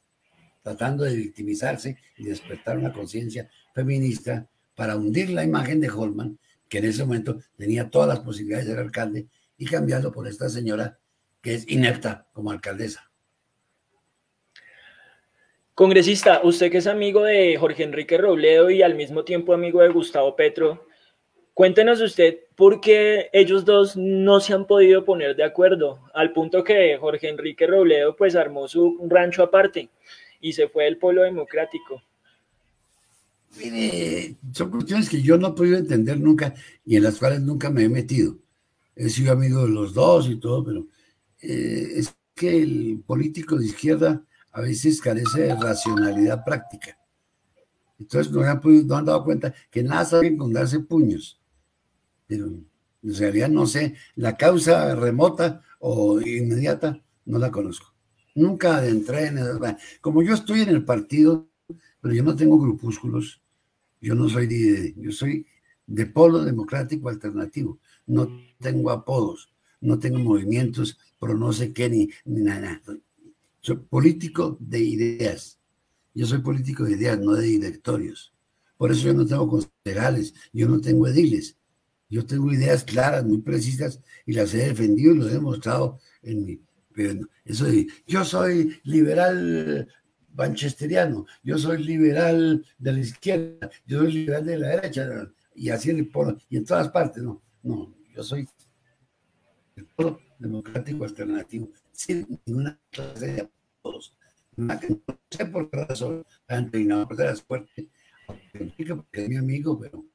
tratando de victimizarse y despertar una conciencia feminista para hundir la imagen de Holman, que en ese momento tenía todas las posibilidades de ser alcalde, y cambiarlo por esta señora que es inepta como alcaldesa. Congresista, usted que es amigo de Jorge Enrique Robledo y al mismo tiempo amigo de Gustavo Petro, cuéntenos usted por qué ellos dos no se han podido poner de acuerdo, al punto que Jorge Enrique Robledo pues armó su rancho aparte y se fue del polo democrático. Mire, son cuestiones que yo no he podido entender nunca y en las cuales nunca me he metido. He sido amigo de los dos y todo, pero eh, es que el político de izquierda a veces carece de racionalidad práctica. Entonces no han, no han dado cuenta que nada saben con darse puños. Pero en realidad no sé, la causa remota o inmediata no la conozco. Nunca adentré en eso. Como yo estoy en el partido, pero yo no tengo grupúsculos, yo no soy de, yo soy de polo democrático alternativo, no tengo apodos, no tengo movimientos, pero no sé qué ni, nada. Soy político de ideas. Yo soy político de ideas, no de directorios. Por eso yo no tengo concejales, yo no tengo ediles. Yo tengo ideas claras, muy precisas, y las he defendido y las he demostrado en mi pero eso de, yo soy liberal manchesteriano, yo soy liberal de la izquierda, yo soy liberal de la derecha, y así en el polo, y en todas partes, no, no, yo soy el polo democrático alternativo, sin ninguna clase de apodos. No sé por qué razón han terminado por las fuerte, porque es mi amigo, pero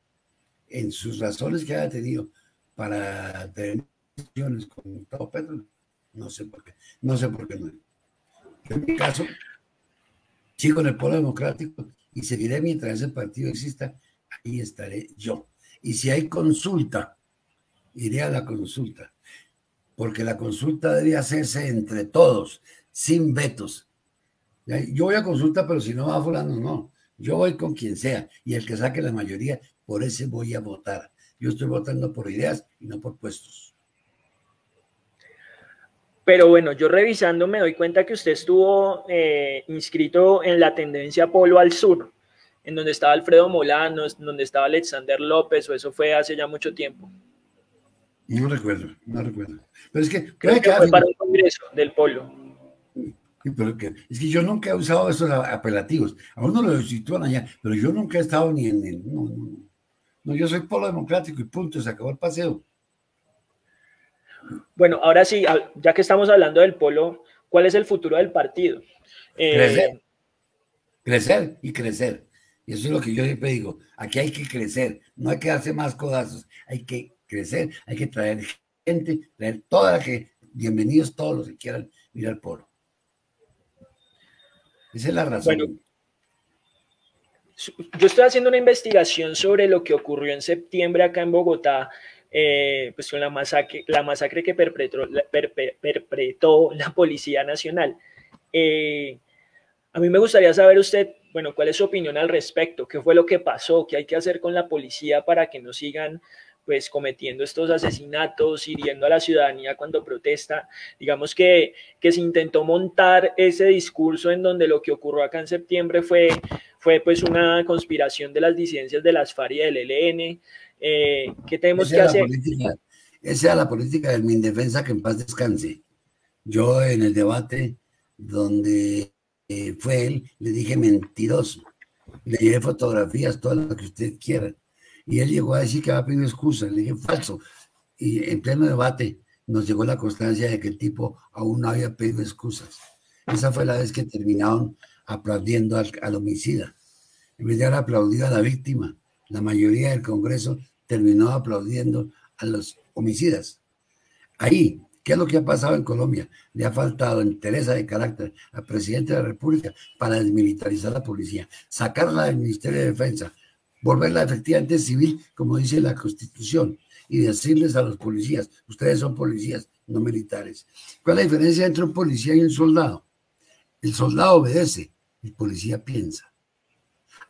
en sus razones que haya tenido para tener con Gustavo Petro, no sé por qué. No sé por qué no. En mi caso, sigo en el Polo Democrático y seguiré mientras ese partido exista. Ahí estaré yo. Y si hay consulta, iré a la consulta. Porque la consulta debe hacerse entre todos, sin vetos. Yo voy a consulta, pero si no va fulano, no. Yo voy con quien sea. Y el que saque la mayoría, por ese voy a votar. Yo estoy votando por ideas y no por puestos. Pero bueno, yo revisando me doy cuenta que usted estuvo eh, inscrito en la tendencia Polo al Sur, en donde estaba Alfredo Molano, en donde estaba Alexander López, o eso fue hace ya mucho tiempo. No recuerdo, no recuerdo. Pero es que creo que, fue para un congreso del Polo. pero es que yo nunca he usado esos apelativos. A uno lo sitúan allá, pero yo nunca he estado ni en el. No, no, no, yo soy polo democrático y punto, se acabó el paseo. Bueno, ahora sí, ya que estamos hablando del polo, ¿cuál es el futuro del partido? Eh, crecer. Crecer y crecer. Y eso es lo que yo siempre digo. Aquí hay que crecer, no hay que darse más codazos, hay que crecer, hay que traer gente, traer toda la que, bienvenidos todos los que quieran ir al polo. Esa es la razón. yo estoy haciendo una investigación sobre lo que ocurrió en septiembre acá en Bogotá eh, pues con la masacre, la masacre que perpetró, perpetró la Policía Nacional. Eh, a mí me gustaría saber usted, bueno, cuál es su opinión al respecto, qué fue lo que pasó, qué hay que hacer con la policía para que no sigan pues cometiendo estos asesinatos, hiriendo a la ciudadanía cuando protesta. Digamos que, que se intentó montar ese discurso en donde lo que ocurrió acá en septiembre fue, fue pues una conspiración de las disidencias de las FARC y del ELN, eh, ¿Qué tenemos que hacer? esa es la política del mi indefensa que en paz descanse. Yo en el debate donde eh, fue él, le dije mentiroso. Le llevé fotografías, todo lo que usted quiera. Y él llegó a decir que había pedido excusas. Le dije falso. Y en pleno debate nos llegó la constancia de que el tipo aún no había pedido excusas. Esa fue la vez que terminaron aplaudiendo al, homicida. En vez de haber aplaudido a la víctima, la mayoría del Congreso terminó aplaudiendo a los homicidas. Ahí, ¿qué es lo que ha pasado en Colombia? Le ha faltado interés de carácter al presidente de la República para desmilitarizar la policía, sacarla del Ministerio de Defensa, volverla efectivamente civil, como dice la Constitución, y decirles a los policías, ustedes son policías, no militares. ¿Cuál es la diferencia entre un policía y un soldado? El soldado obedece, el policía piensa.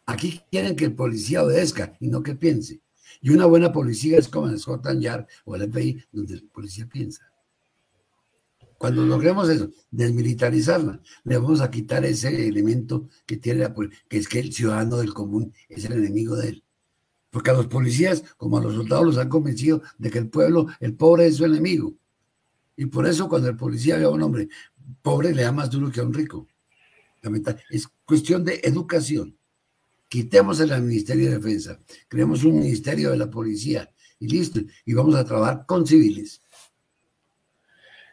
Aquí quieren que el policía obedezca y no que piense. Y una buena policía es como el Scotland Yard o el FBI, donde el policía piensa. Cuando logremos eso, desmilitarizarla, le vamos a quitar ese elemento que tiene la que es que el ciudadano del común es el enemigo de él. Porque a los policías, como a los soldados, los han convencido de que el pueblo, el pobre es su enemigo. Y por eso cuando el policía ve a un hombre pobre, le da más duro que a un rico. Es cuestión de educación. Quitemos el Ministerio de Defensa, creemos un Ministerio de la Policía y listo, y vamos a trabajar con civiles.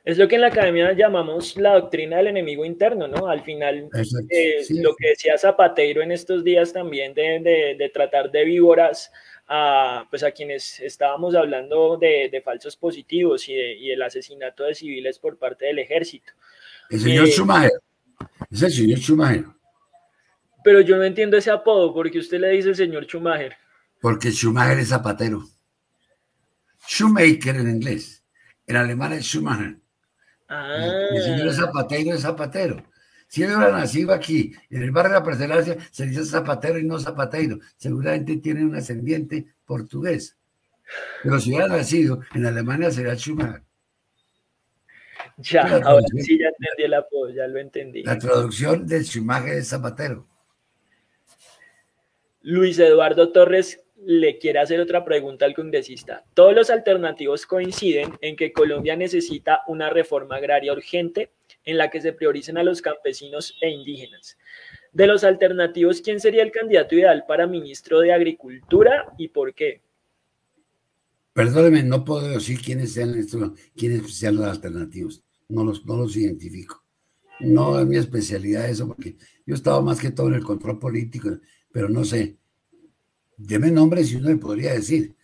Es lo que en la academia llamamos la doctrina del enemigo interno, ¿no? Al final, eh, lo que decía Zapatero en estos días también de, tratar de víboras a, pues a quienes estábamos hablando de, falsos positivos y, y, el asesinato de civiles por parte del ejército. El señor eh, Schumacher, es el señor Schumacher. Pero yo no entiendo ese apodo, porque usted le dice el señor Schumacher. Porque Schumacher es zapatero. Shoemaker en inglés. En alemán es Schumacher. Ah. El señor zapatero es zapatero. Si él hubiera nacido aquí, en el barrio de la Perselacia, se dice zapatero y no zapatero. Seguramente tiene un ascendiente portugués. Pero si hubiera nacido en Alemania, sería Schumacher. Ya, ahora sí ya entendí el apodo, ya lo entendí. La traducción del Schumacher es zapatero. Luis Eduardo Torres le quiere hacer otra pregunta al congresista. Todos los alternativos coinciden en que Colombia necesita una reforma agraria urgente en la que se prioricen a los campesinos e indígenas. De los alternativos, ¿quién sería el candidato ideal para ministro de Agricultura y por qué? Perdóneme, no puedo decir quiénes sean, quiénes sean los alternativos. No los, no los identifico. No es mi especialidad eso, porque yo estaba más que todo en el control político pero no sé. Deme nombres si uno le podría decir,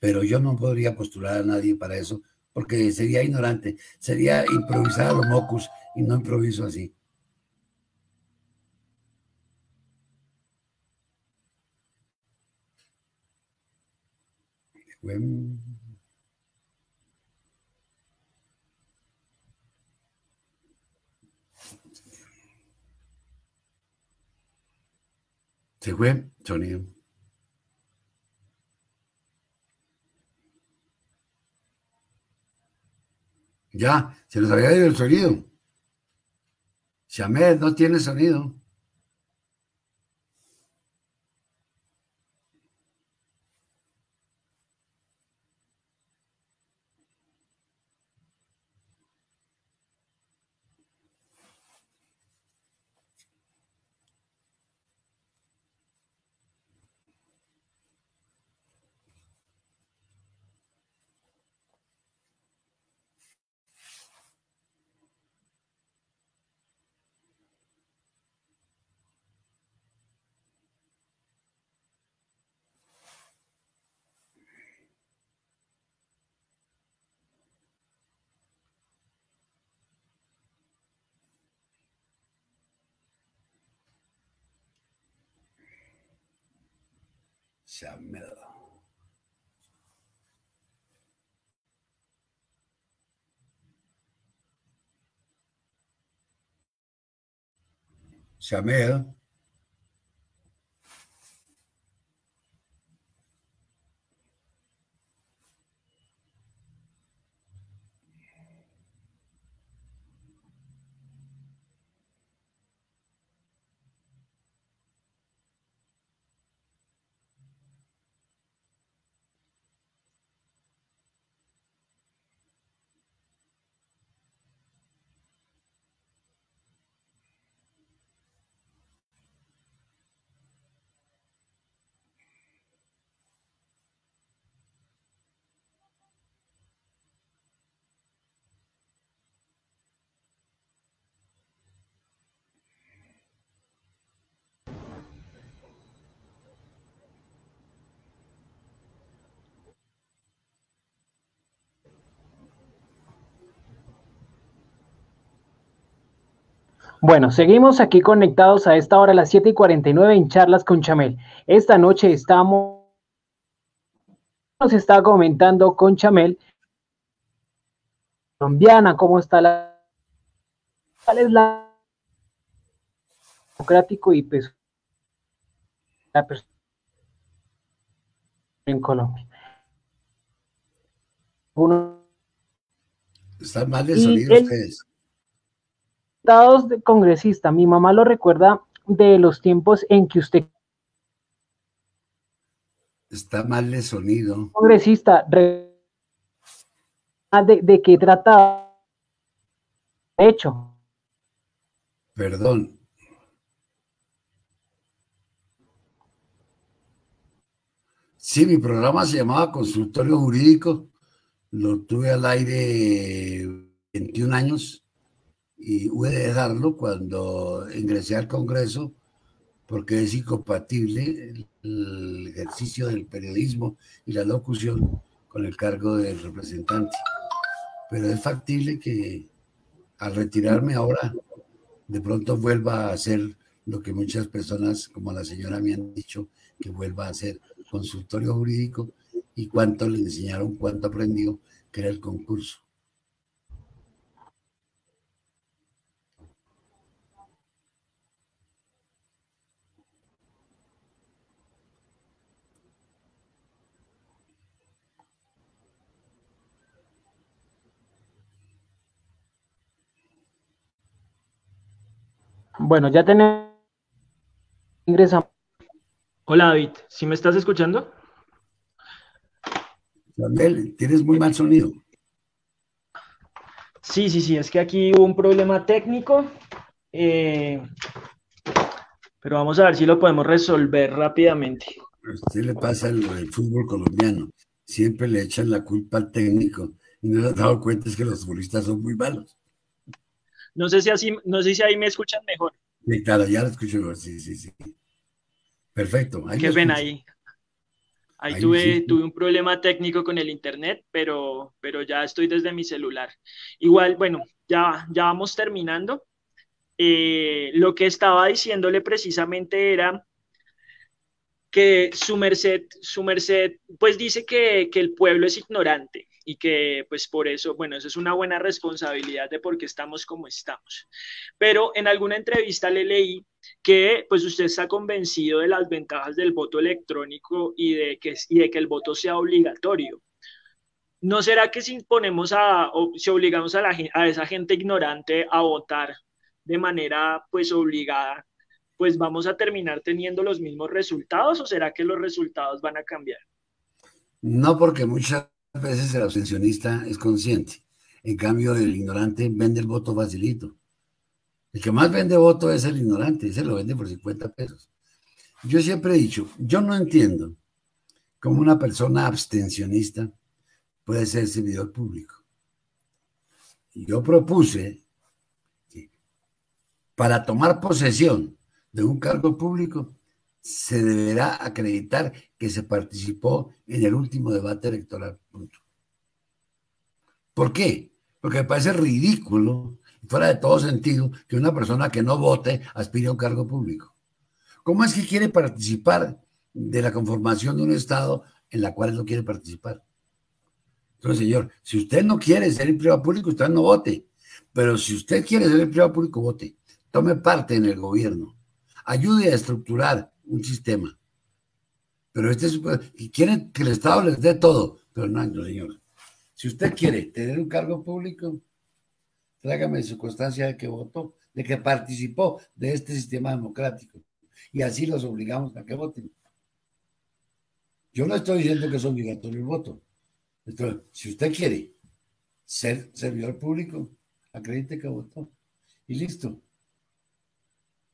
pero yo no podría postular a nadie para eso, porque sería ignorante, sería improvisar a los mocos y no improviso así. Se fue sonido. Ya, se nos había ido el sonido. Shamed no tiene sonido. Jamel Bueno, seguimos aquí conectados a esta hora, a las 7 y 49 en charlas con Chamel. Esta noche estamos, nos está comentando con Chamel, colombiana, cómo está la, cuál es la democrático y pues la persona en Colombia. Uno, Están mal de sonido ustedes de congresista, mi mamá lo recuerda de los tiempos en que usted... Está mal de sonido. Congresista, de, de qué trata hecho. Perdón. Sí, mi programa se llamaba Consultorio Jurídico. Lo tuve al aire 21 años y hubo de dejarlo cuando ingresé al Congreso porque es incompatible el ejercicio del periodismo y la locución con el cargo del representante. Pero es factible que al retirarme ahora de pronto vuelva a hacer lo que muchas personas como la señora me han dicho que vuelva a hacer consultorio jurídico y cuánto le enseñaron, cuánto aprendió, que era el concurso. Bueno, ya tenemos. Ingresa. Hola David, ¿sí me estás escuchando? tienes muy mal sonido. Sí, sí, sí, es que aquí hubo un problema técnico. Eh, pero vamos a ver si lo podemos resolver rápidamente. A usted le pasa el, fútbol colombiano. Siempre le echan la culpa al técnico y no se ha dado cuenta es que los futbolistas son muy malos. No sé si así, no sé si ahí me escuchan mejor. Sí, claro, ya lo escucho mejor, sí, sí, sí. Perfecto. ¿Qué ven ahí? Ahí, tuve, tuve un problema técnico con el internet, pero, pero ya estoy desde mi celular. Igual, bueno, ya, ya vamos terminando. Eh, lo que estaba diciéndole precisamente era que su merced, su merced, pues dice que, que el pueblo es ignorante y que pues por eso, bueno, eso es una buena responsabilidad de por qué estamos como estamos. Pero en alguna entrevista le leí que pues usted está convencido de las ventajas del voto electrónico y de que, y de que el voto sea obligatorio. ¿No será que si ponemos a, o si obligamos a, la, a esa gente ignorante a votar de manera pues obligada, pues vamos a terminar teniendo los mismos resultados o será que los resultados van a cambiar? No, porque muchas veces el abstencionista es consciente. En cambio, el ignorante vende el voto facilito. El que más vende voto es el ignorante, ese lo vende por 50 pesos. Yo siempre he dicho, yo no entiendo cómo una persona abstencionista puede ser servidor público. Yo propuse que para tomar posesión de un cargo público se deberá acreditar que se participó en el último debate electoral. ¿Por qué? Porque me parece ridículo, fuera de todo sentido, que una persona que no vote aspire a un cargo público. ¿Cómo es que quiere participar de la conformación de un Estado en la cual no quiere participar? Entonces, señor, si usted no quiere ser empleado público, usted no vote. Pero si usted quiere ser empleado público, vote. Tome parte en el gobierno. Ayude a estructurar un sistema. Pero este es, quieren que el Estado les dé todo, pero no, señor. Si usted quiere tener un cargo público, tráigame su constancia de que votó, de que participó de este sistema democrático. Y así los obligamos a que voten. Yo no estoy diciendo que es obligatorio el voto. Entonces, si usted quiere ser servidor público, acredite que votó. Y listo.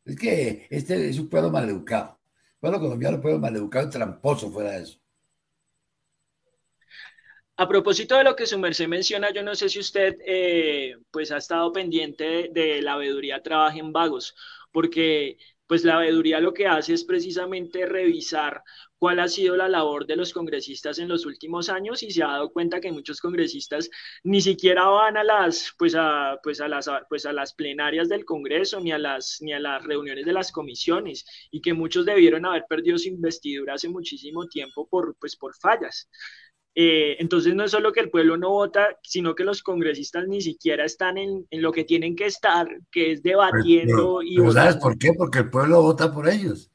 Es que este es un pueblo maleducado. Bueno, colombiano puede maleducado y tramposo fuera de eso. A propósito de lo que su merced menciona, yo no sé si usted eh, pues ha estado pendiente de, la veeduría Trabaja en Vagos, porque pues la veeduría lo que hace es precisamente revisar cuál ha sido la labor de los congresistas en los últimos años y se ha dado cuenta que muchos congresistas ni siquiera van a las pues a pues a las pues a las plenarias del Congreso ni a las ni a las reuniones de las comisiones y que muchos debieron haber perdido su investidura hace muchísimo tiempo por pues por fallas. Eh, entonces no es solo que el pueblo no vota, sino que los congresistas ni siquiera están en, lo que tienen que estar, que es debatiendo y ¿Sabes por qué? Porque el pueblo vota por ellos.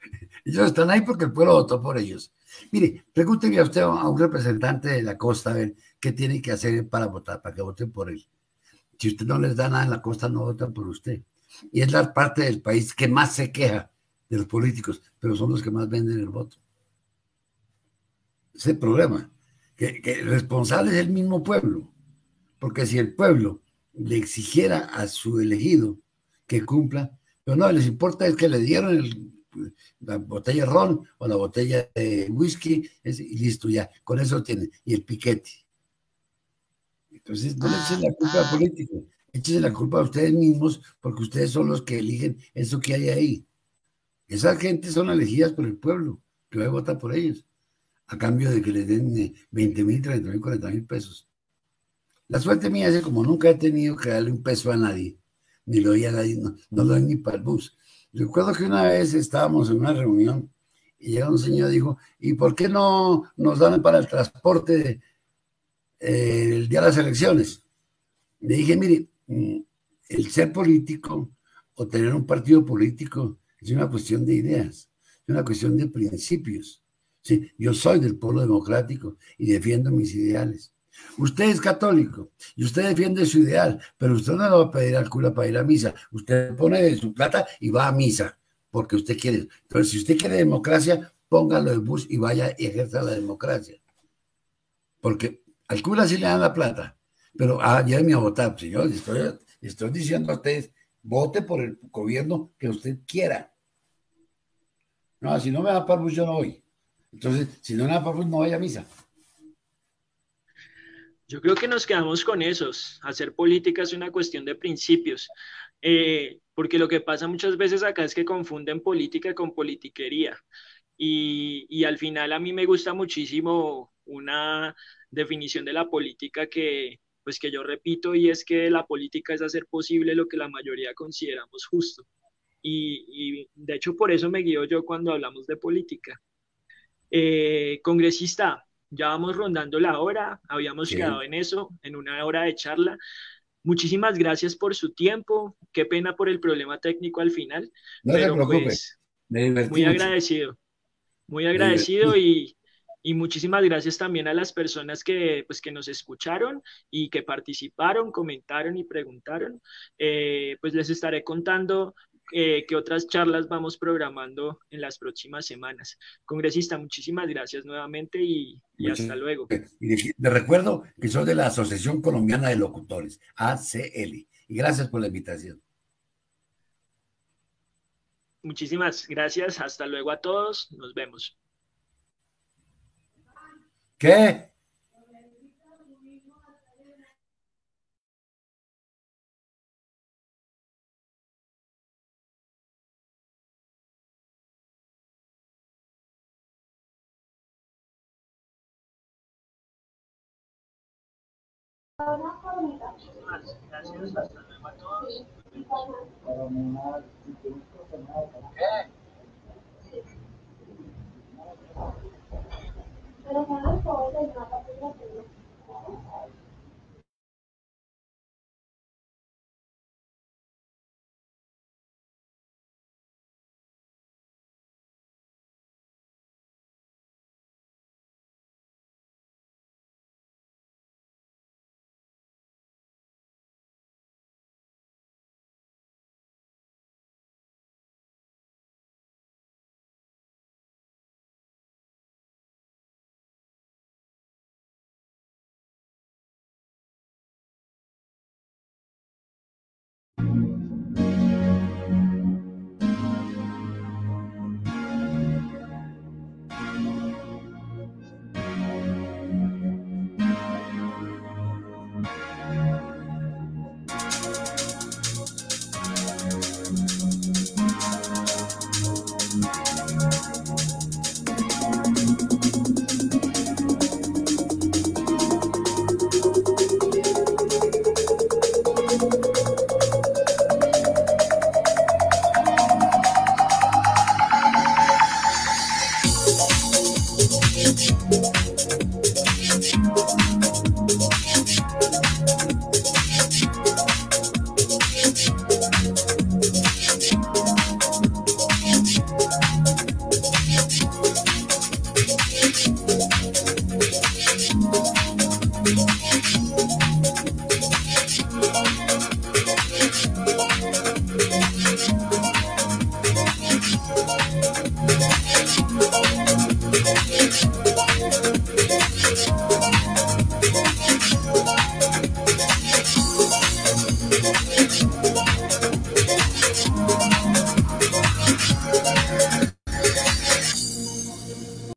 Ellos están ahí porque el pueblo votó por ellos. Mire, pregúnteme a usted a un representante de la costa a ver qué tiene que hacer para votar, para que voten por él. Si usted no les da nada en la costa, no votan por usted. Y es la parte del país que más se queja de los políticos, pero son los que más venden el voto. Ese es el problema que, el responsable es el mismo pueblo, porque si el pueblo le exigiera a su elegido que cumpla, pero no, les importa es que le dieron la botella de ron o la botella de whisky y listo, ya, con eso tiene, y el piquete. Entonces, no le echen la culpa al político, échense la culpa a ustedes mismos, porque ustedes son los que eligen eso que hay ahí. Esas gentes son elegidas por el pueblo, que va a votar por ellos a cambio de que le den 20 mil, 30 mil, 40 mil pesos. La suerte mía es que como nunca he tenido que darle un peso a nadie, ni lo doy a nadie, no, lo doy ni para el bus. Recuerdo que una vez estábamos en una reunión y llega un señor y dijo, ¿y por qué no nos dan para el transporte eh, el día de las elecciones? Le dije, mire, mm, el ser político o tener un partido político es una cuestión de ideas, es una cuestión de principios. Sí, yo soy del pueblo democrático y defiendo mis ideales. Usted es católico y usted defiende su ideal, pero usted no le va a pedir al cura para ir a misa. Usted pone su plata y va a misa porque usted quiere. Entonces, si usted quiere democracia, póngalo en bus y vaya y ejerza la democracia. Porque al cura sí le dan la plata, pero ah, llévenme a votar, señor. Estoy, estoy diciendo a ustedes, vote por el gobierno que usted quiera. No, si no me da para bus, yo no voy. Entonces, si no nada, pues no vaya a misa. Yo creo que nos quedamos con esos. Hacer política es una cuestión de principios. Eh, porque lo que pasa muchas veces acá es que confunden política con politiquería. Y, y, al final a mí me gusta muchísimo una definición de la política que, pues que yo repito, y es que la política es hacer posible lo que la mayoría consideramos justo. Y, y de hecho por eso me guío yo cuando hablamos de política. Eh, congresista, ya vamos rondando la hora, habíamos quedado en eso, en una hora de charla. Muchísimas gracias por su tiempo, qué pena por el problema técnico al final, no pero pues, muy agradecido, muy agradecido y, y, muchísimas gracias también a las personas que, pues, que nos escucharon y que participaron, comentaron y preguntaron. Eh, pues les estaré contando eh, qué otras charlas vamos programando en las próximas semanas. Congresista, muchísimas gracias nuevamente y, hasta luego. De, recuerdo que soy de la Asociación Colombiana de Locutores, ACL, y gracias por la invitación. Muchísimas gracias, hasta luego a todos, nos vemos. ¿Qué? Gracias, hasta luego a todos. Pero